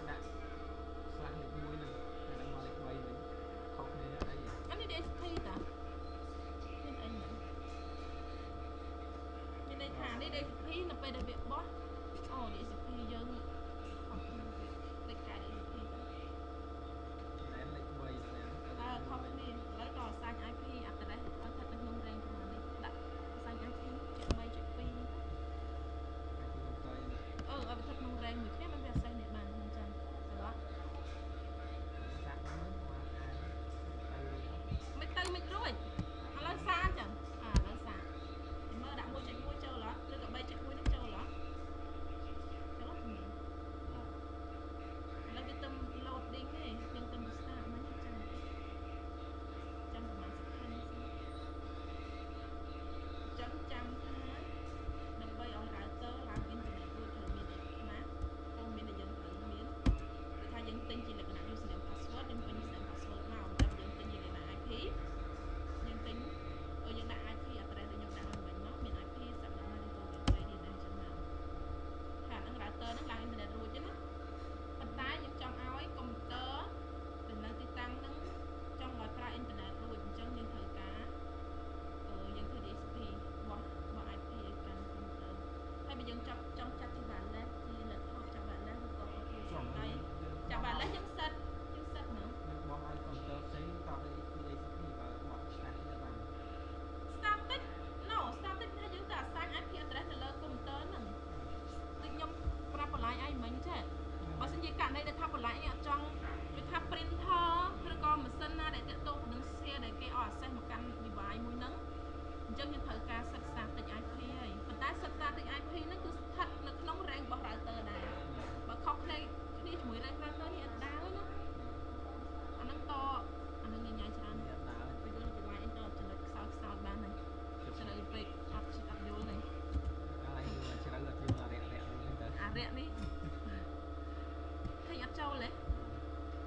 ចូលហ៎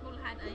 មូលហេតុអី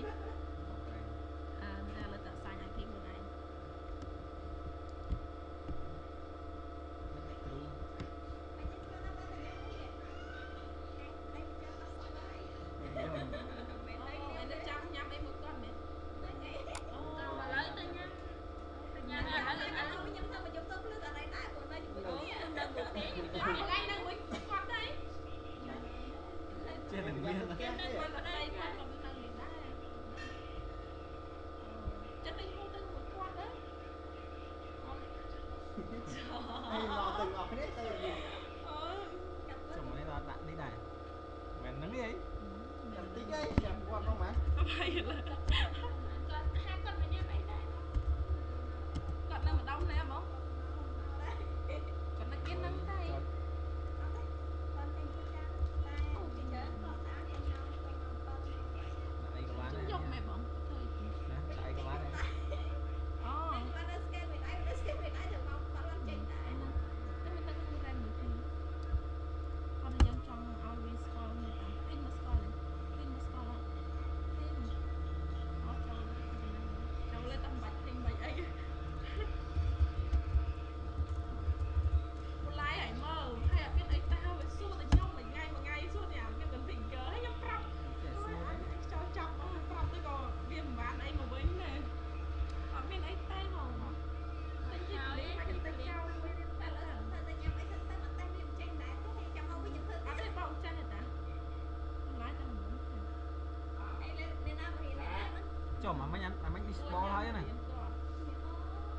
ចំអាមិញអាមិញ baseball ហើយណា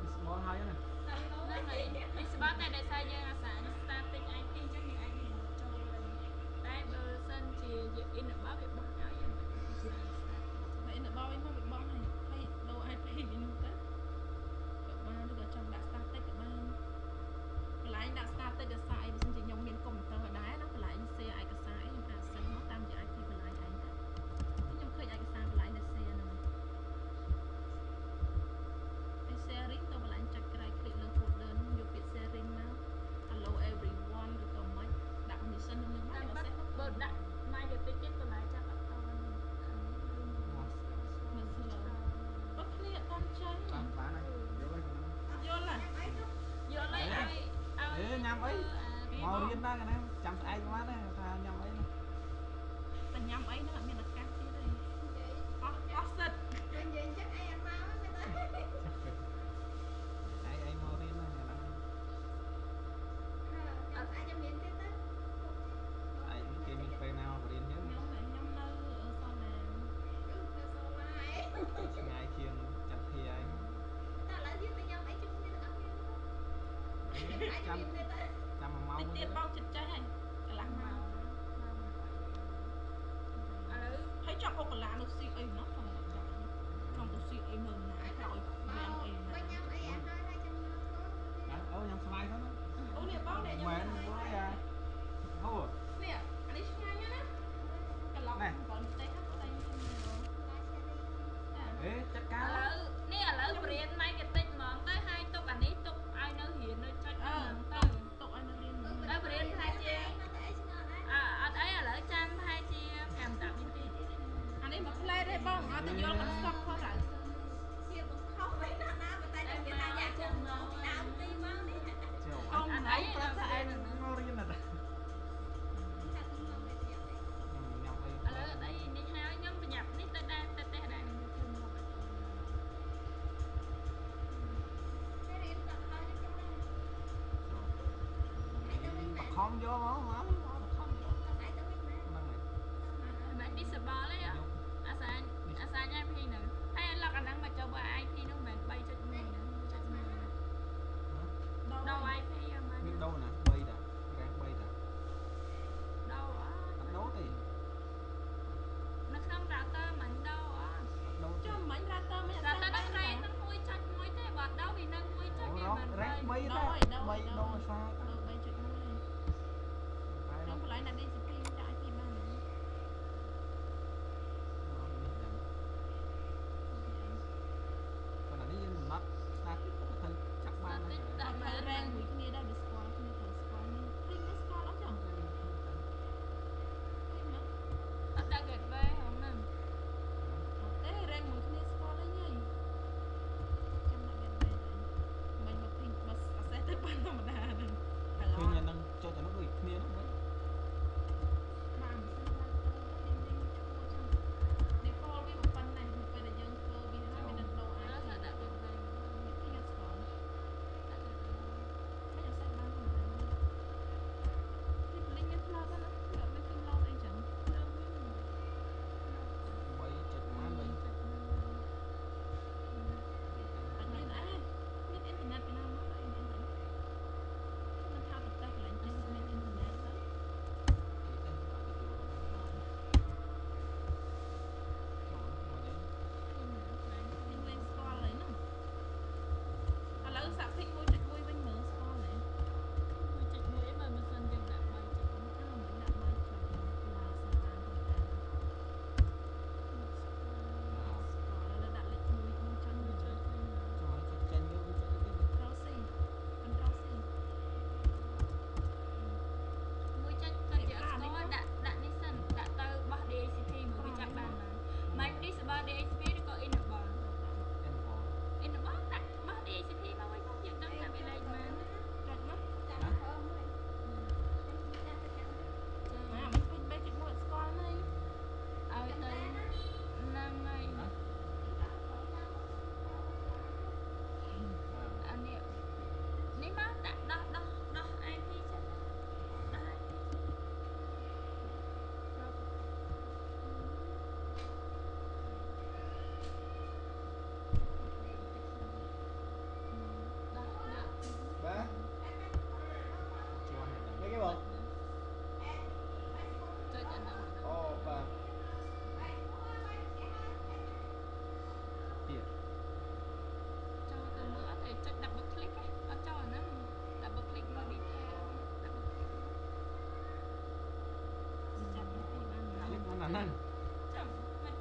baseball ហើយណានេះស្បាត់តែដោយសារយើងអាសាស្តាតិចអាចទីអញ្ចឹងយើងអាចចូលតែបើសិនជាយើង in about ញ៉ាំអីមករៀនដែរកណាចាំស្អែកបាន ចាំចាំមួយម៉ោងទៀតបោកចិត្តចេះហើយកន្លះម៉ោងឥឡូវហើយចង់អូកូឡានោះស៊ីអីនោះចង់ចង់ចង់ទៅស៊ីអីមើលណាក្រោយញ៉ាំអីណាញ៉ាំអីអាហារហើយចាំញ៉ាំអូញ៉ាំស្វាយហ្នឹងអូនេះបងនេះញ៉ាំមិនបងអាហូ 唐家王 ธรรมดา ហ្នឹងចាំមិន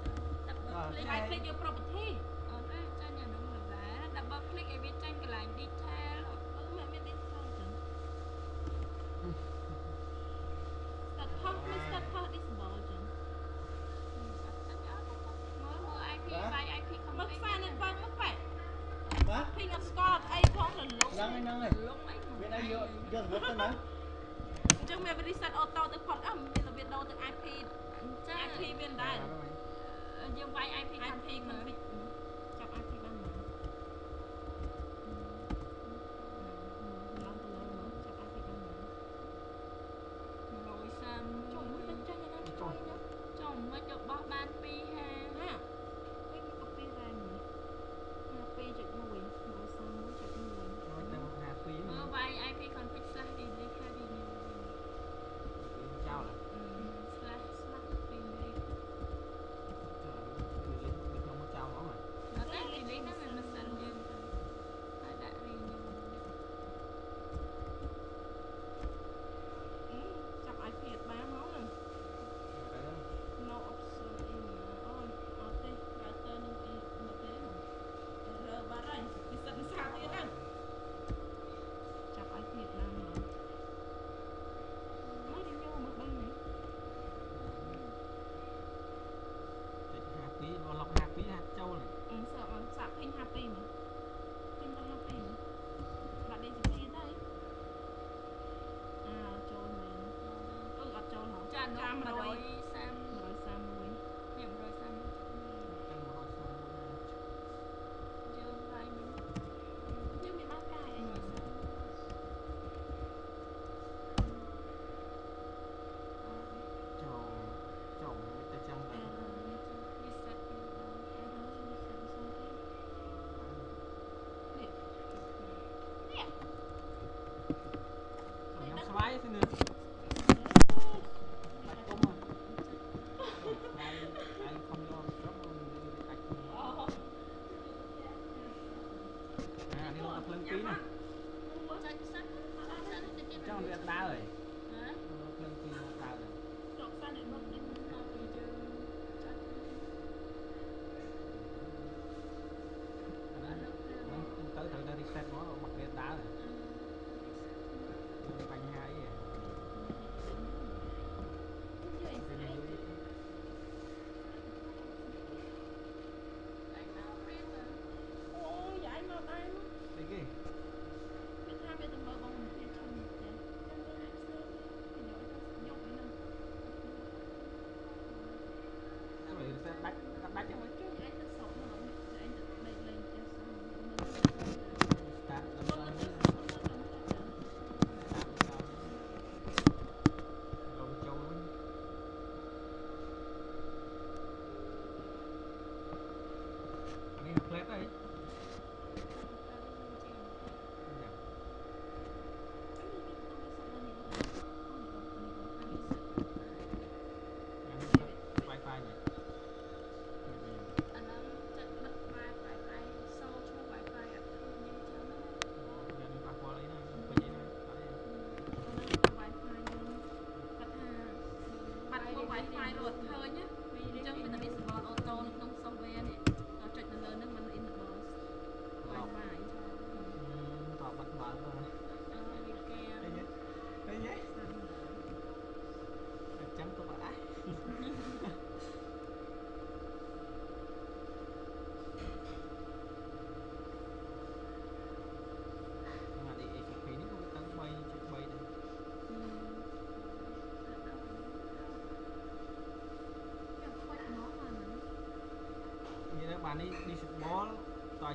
ចាំដល់ភ្លេចឲ្យភ្លេចយកប្រពធីអូនអើយចាញ់អានោះមួយដែរដល់បើភ្លេចឲ្យវាចាញ់កន្លែង detail អត់មាន detail ចឹង start ផងគឺ start ផង disable ចឹងមើលមើល IP បាយ IP ខំមើលខ្សែនឹងបើមើលប៉ែបាទភីងអត់ស្គាល់អត់អីផងលលុងហ្នឹងហ្នឹងហើយលលុងអីមានអីយកយករត់ទៅណា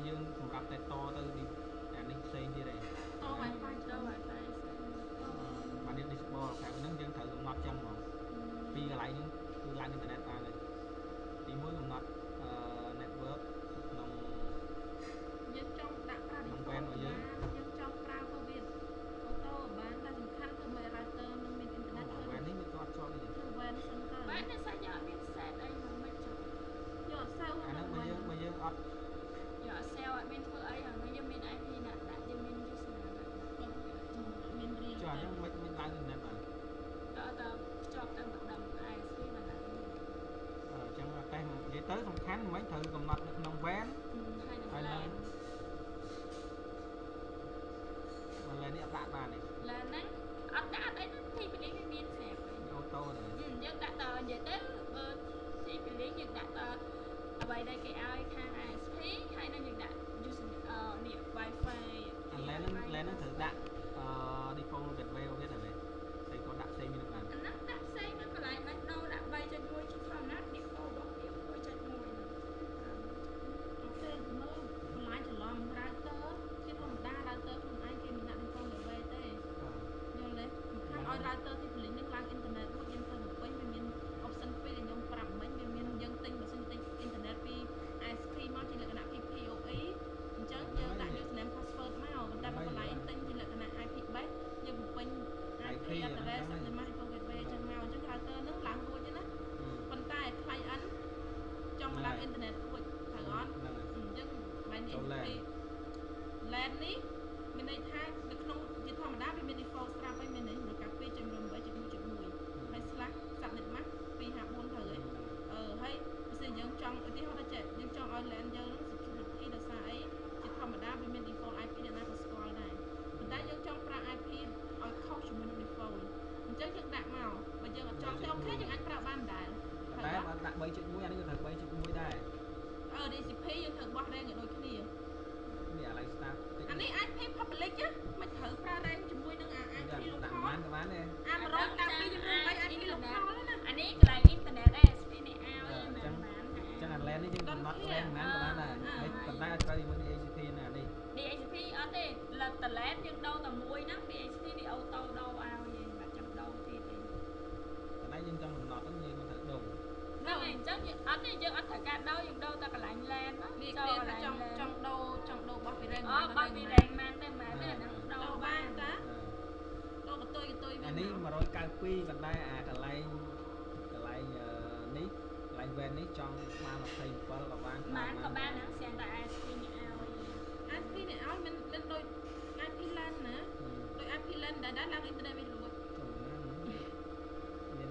យើង សំខាន់មិនត្រូវកំណត់នៅក្នុង van ហើយនឹង ហើយ ឡែ នៅ ន មកឡើយនេះអត់ដាក់បានទេ ឡែនហ្នឹងអត់ដាក់អត់អីទេទីពីនេះវាមានស្រាប់ហើយ អូតូទេ ហឹមយើងដាក់តនិយាយទៅបើទីពីនេះយើងដាក់តអ្វីដែលគេឲ្យខាង ISP ហើយនឹងយើងដាក់ user អឺនេះ Wi-Fi អាឡែនហ្នឹងឡែនហ្នឹងត្រូវដាក់អឺ default gateway របស់វាតែវិញតែគាត់ដាក់ផ្សេងមាននឹងបាន អាហ្នឹងដាក់ផ្សេងនៅកន្លែងបាញ់ដូរដាក់3.1ជាធម្មតា default របស់វា1.1ហ្នឹង អូខេមើលបន្លាយច្រឡំ router ជាធម្មតា router ខ្លួនឯងគេមិនដាក់ default gateway ទេយល់ទេខាងឲ្យ router ទីពលីងនឹងឡើងអ៊ីនធឺណិតរួចយើងទៅបំពេញវាមាន option 2ដែលខ្ញុំប្រាប់មិញវាមានយើងទិញបើសិនជាទិញអ៊ីនធឺណិតពី ISP មកជាលក្ខណៈ PPOE អញ្ចឹងយើងដាក់ username password មកប៉ុន្តែបើកន្លែងទិញជាលក្ខណៈ IP base យើងបំពេញ IP address និង micro gateway អញ្ចឹងមកអញ្ចឹង router ហ្នឹងឡើងរួចទេណាប៉ុន្តែ client ចង់ឡើងអ៊ីនធឺណិតរួចត្រូវអត់ ហ្នឹងហើយ អញ្ចឹងបែរនេះ ចូល LAN LAN នេះមានន័យថានៅក្នុងជាធម្មតាវាមាន default ស្រាប់ហើយមានន័យ192.8.1.1ហើយ slash subnet mask 254ត្រូវទេអឺហើយបើសិនយើងចង់ឧទាហរណ៍ថាចេះយើងចង់ឲ្យ LAN យើងហ្នឹង security ដោយសារអីជាធម្មតាវាមាន default IP ដែលណាក៏ស្គាល់ដែរប៉ុន្តែយើងចង់ប្រើ IP ឲ្យខុសជាមួយនឹង default អញ្ចឹងយើងដាក់មកបើយើងអត់ចង់ទេអូខេយើងអាចប្រើបានដែរ តែបើដាក់3.1អានេះក៏ត្រូវ3.1ដែរ អឺ DCP យើងត្រូវបោះ rank ឲ្យដូចគ្នានេះអា live start តិចអានេះ IP public ណាមិនត្រូវប្រើ rank ជាមួយនឹងអា IP ដាក់ local បានក៏បានដែរអា100តាម2ជំរុំ3 IP local ណាអានេះកន្លែងអ៊ីនធឺណិត ISP នេះឲ្យមិនបានថាអញ្ចឹងអា LAN នេះយើងកំណត់ LAN ប៉ុន្មានក៏បានដែរហើយប៉ុន្តែអាចត្រូវជាមួយនឹង ACP ណានេះ DHCP អត់ទេលិតតឡែនយើងដូរតែមួយហ្នឹង DHCP វាអូតូដូរឲ្យយើងបាត់ចាំដូរទៀតទេប៉ុន្តែយើងចង់កំណត់ហ្នឹងយើងមិនត្រូវដូរ ហ្នឹងហើយអញ្ចឹងយើងអត់ទេយើងអត់ត្រូវការដូរយើងដូរតែកន្លែង LAN ហ្នឹងវាចូលគេកន្លែងថាចង់ LAN ចង់ដូរចង់ដូរបោះពី rank អូបើពី rank ម៉ានតែម៉ានទេអាហ្នឹងដូដូររបាបាននតាដូរកតុយកតុយវាអានេះ192ប៉ុន្តែអាកន្លែងកន្លែងអឺនេះកន្លែង van នេះចង់បាន27ក៏បានម៉ានក៏បានហ្នឹងស្អាតតែ ISP នេះឲ្យ IP នេះឲ្យមិនមិនដូច IP LAN ណាដូច IP LAN ដែលដែរឡើងអ៊ីនធឺណិតវារួច ចូលណាមាន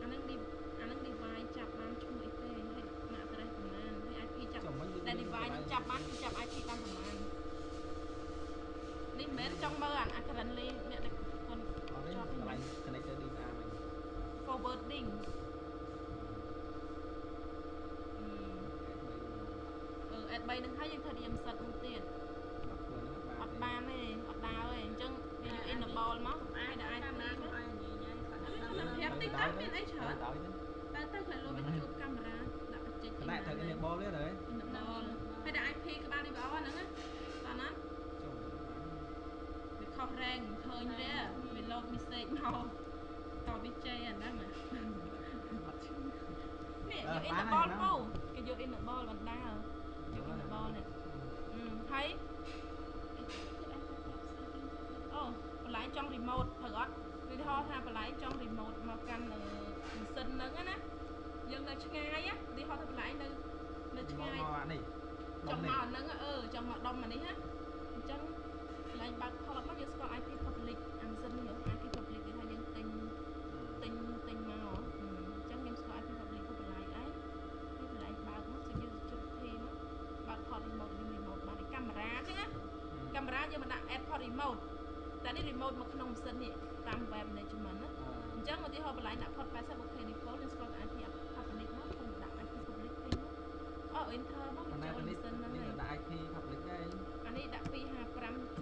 អាហ្នឹង dev អាហ្នឹង device ចាប់បានឈ្មោះអីទេហើយ MAC address ប៉ុន្មានហើយ IP ចាប់ ចូលមិន ដែល device ហ្នឹងចាប់បានគឺចាប់ IP តាមប្រមាណនេះមិនមែនចង់មើលអាអា currently អ្នកដែលគុណអត់ទេកន្លែង connector DVR វិញ forwarding អឺអឺ add 3ហ្នឹងហើយយើងធ្វើ DM set ហ្នឹងទៀតមកធ្វើហ្នឹងអអត់ត់បានទេអត់ដើរទេអញ្ចឹងវាយក enable មកអាហើយយដល់អាច IP កាមេរ៉ាមកឲ្យនិយាយគាត់អត់ដល់មានដល់ប្រាប់តិចតើមានអីច្រើនដោយទៅតែទៅខ្លះលោកវាជួបកាមេរ៉ាដាក់បច្ចេកកណ្ដាលត្រូវ enable ទេដែរ enable ហើយដាក់ IP ក្បាលនេះបើហ្នឹងណាតោះណាចូលវាខុស rank ឃើញទេវា load message មកតវាចេះអាហ្នឹងណាអត់ឈឺនេះអឺយកបាន enable ហើយមកគេយក enable បណ្ដាលយក enable នេះអឺហើយអូបន្លែងចង់ remote ត្រូវអត់ឧទាហរណ៍ថាបន្លែងចង់ remote មកកាន់នៅម៉ាស៊ីនហ្នឹងណាយើងនៅឆ្ងាយណាឧទាហរណ៍ថាបន្លែងនៅ នៅឆ្មកងាយមកអានេះចង់មកអាហ្នឹងអឺចង់មកដុំអានេះណាអញ្ចឹងកន្លែងបើក port មកយើងស្គាល់ IP public អាម៉ាស៊ីននេះ IP public គេថាយើងទិញទិញទិញមកអញ្ចឹងយើងស្គាល់ IP public ទៅបន្លែងអីនេះបន្លែងបើកមក security មកបើក port remote យើង remote បានឯកាមេរ៉ាទេណាកាមេរ៉ាយើងមិនដាក់ add port remote តែនេះ remote មកក្នុងម៉ាស៊ីននេះតាម web management ណាអញ្ចឹងឧទាហរណ៍បន្លែងដាក់ port 80 OK default យើងស្គាល់ IP public មកខ្ញុំដាក់ IP public ពេញមក អូ enter មកប៉ុន្តែចូលនេះម៉ាស៊ីនហ្នឹងនេះហើយក៏ដាក់ IP public ដែរអានេះដាក់255នេះពី255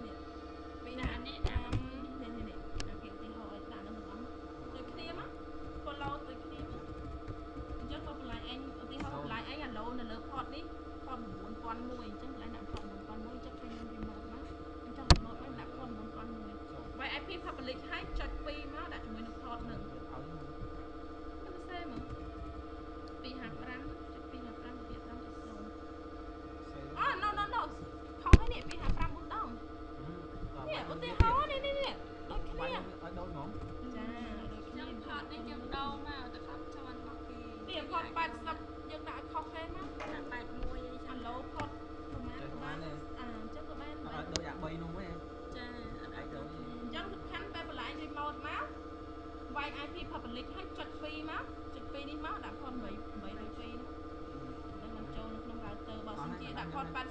one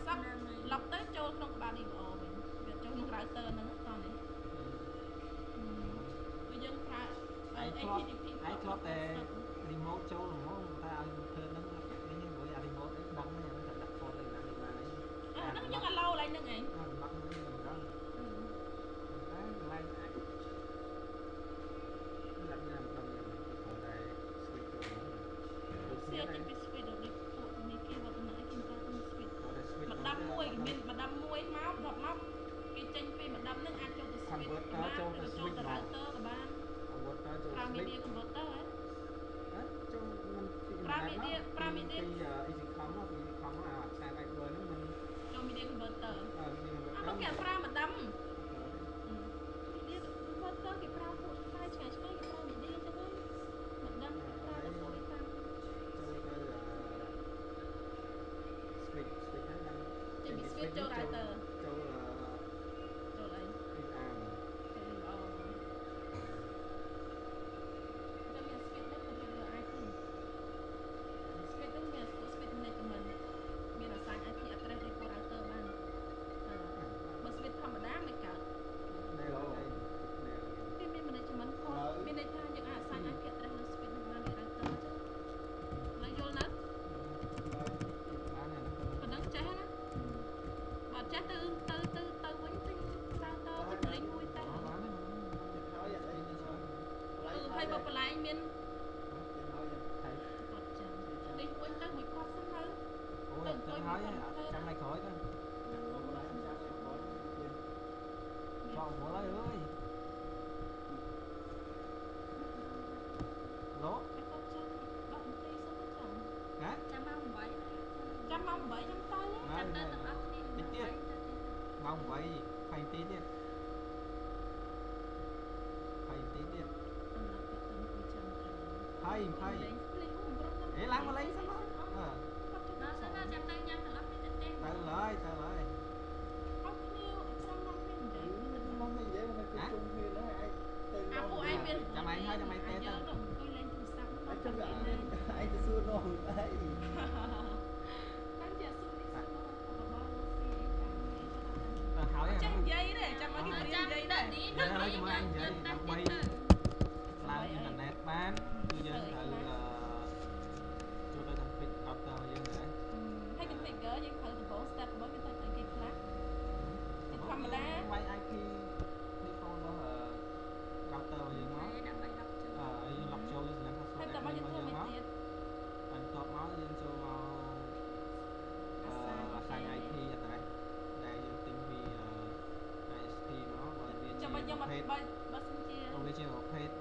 Page. Page. Page. Page. Page. Page. Page. Page. Page.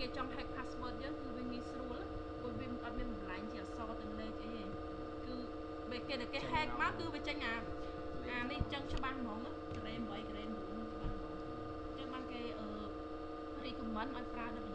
គេចង់ hack password យើងគឺវាងាយស្រួលព្រោះវាអត់មានបន្លាញជាអក្សរទៅលេខអីគឺបើគេតែគេ hack មកគឺវាចេញអាអានេះចឹងច្បាស់ហ្មងក្រេម8ក្រេម9ច្បាស់ហ្មងចឹងបានគេអឺ recommend ឲ្យប្រើដូច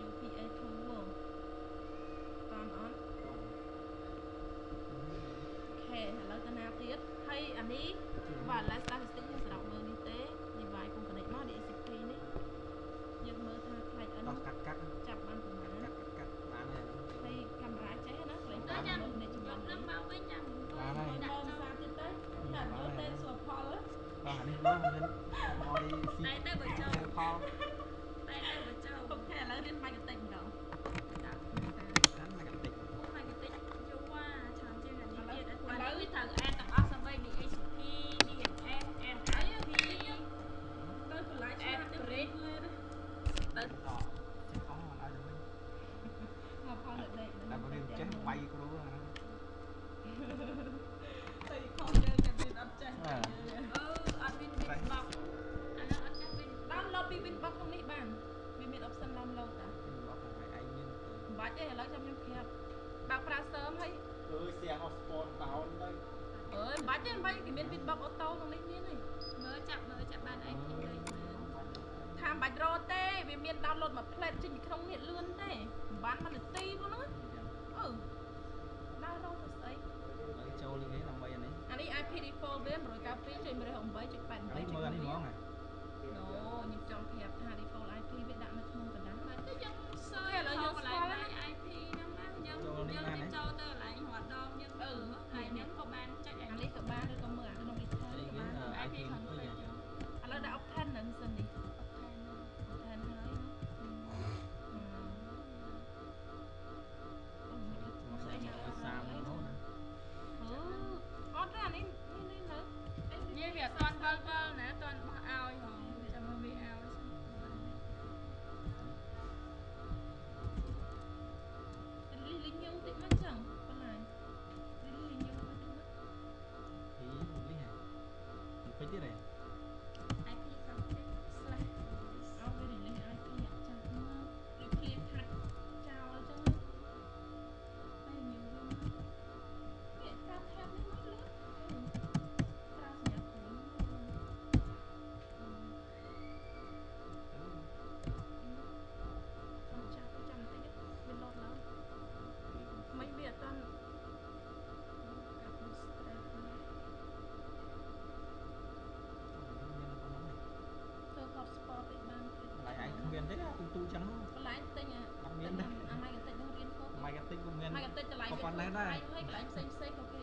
គាត់ឡើងដែរហើយកន្លែងផ្សេងផ្សេងក៏គេ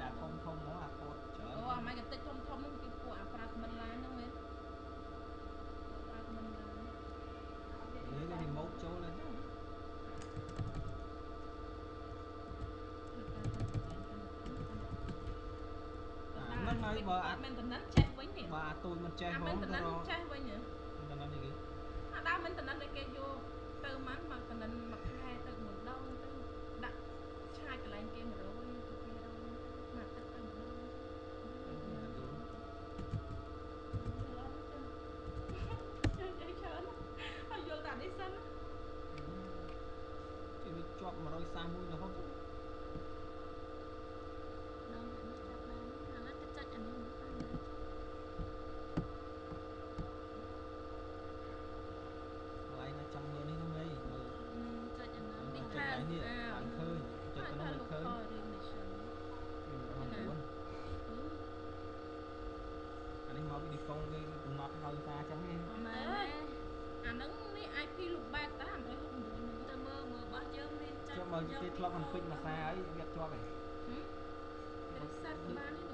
ដាក់ធំធំមកអាពោតច្រើនអូអាម៉េចកន្តិចធំធំហ្នឹងគេពួកអាប្រើខ្មិនឡានហ្នឹងមែនប្រើខ្មិនឡាននេះគេរីម៉ូតចូលហ្នឹងមិនហើយបើអត់មែនតំណឹងចេះវិញនេះបើអាទូចមិនចេះហ្មងទៅរកចេះវិញហ្នឹងតំណឹងនេះគេអាដើមមិនតំណឹងតែគេយកទៅមិនមកតំណឹង បើគេធ្លាប់មិនពេញមួយសារអីវាអត់ជាប់ទេហឹមសាត់បានទេ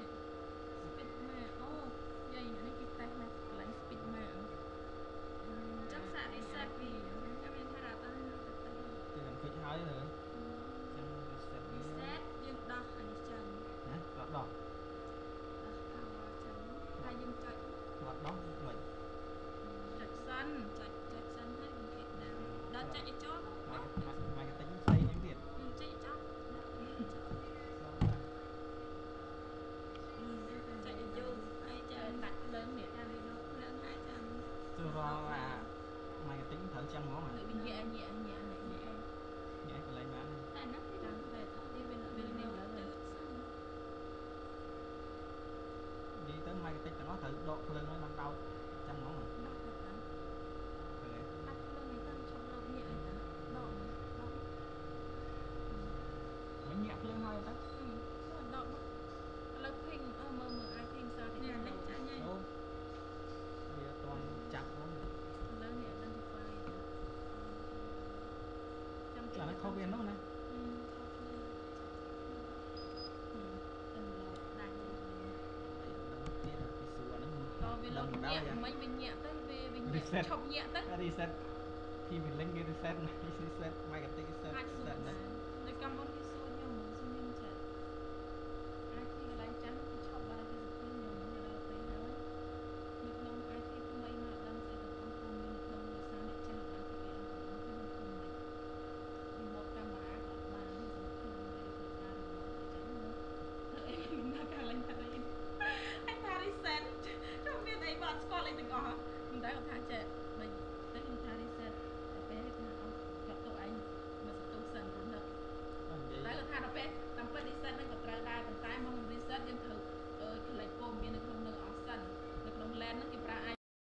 เข้าเวียนบ้างนะវាលុកញាក់មិញវាញាក់ទៅវាញាក់ឈប់ញាក់ទៅរីសេតពីវាលេងគេរីសេតរីសេត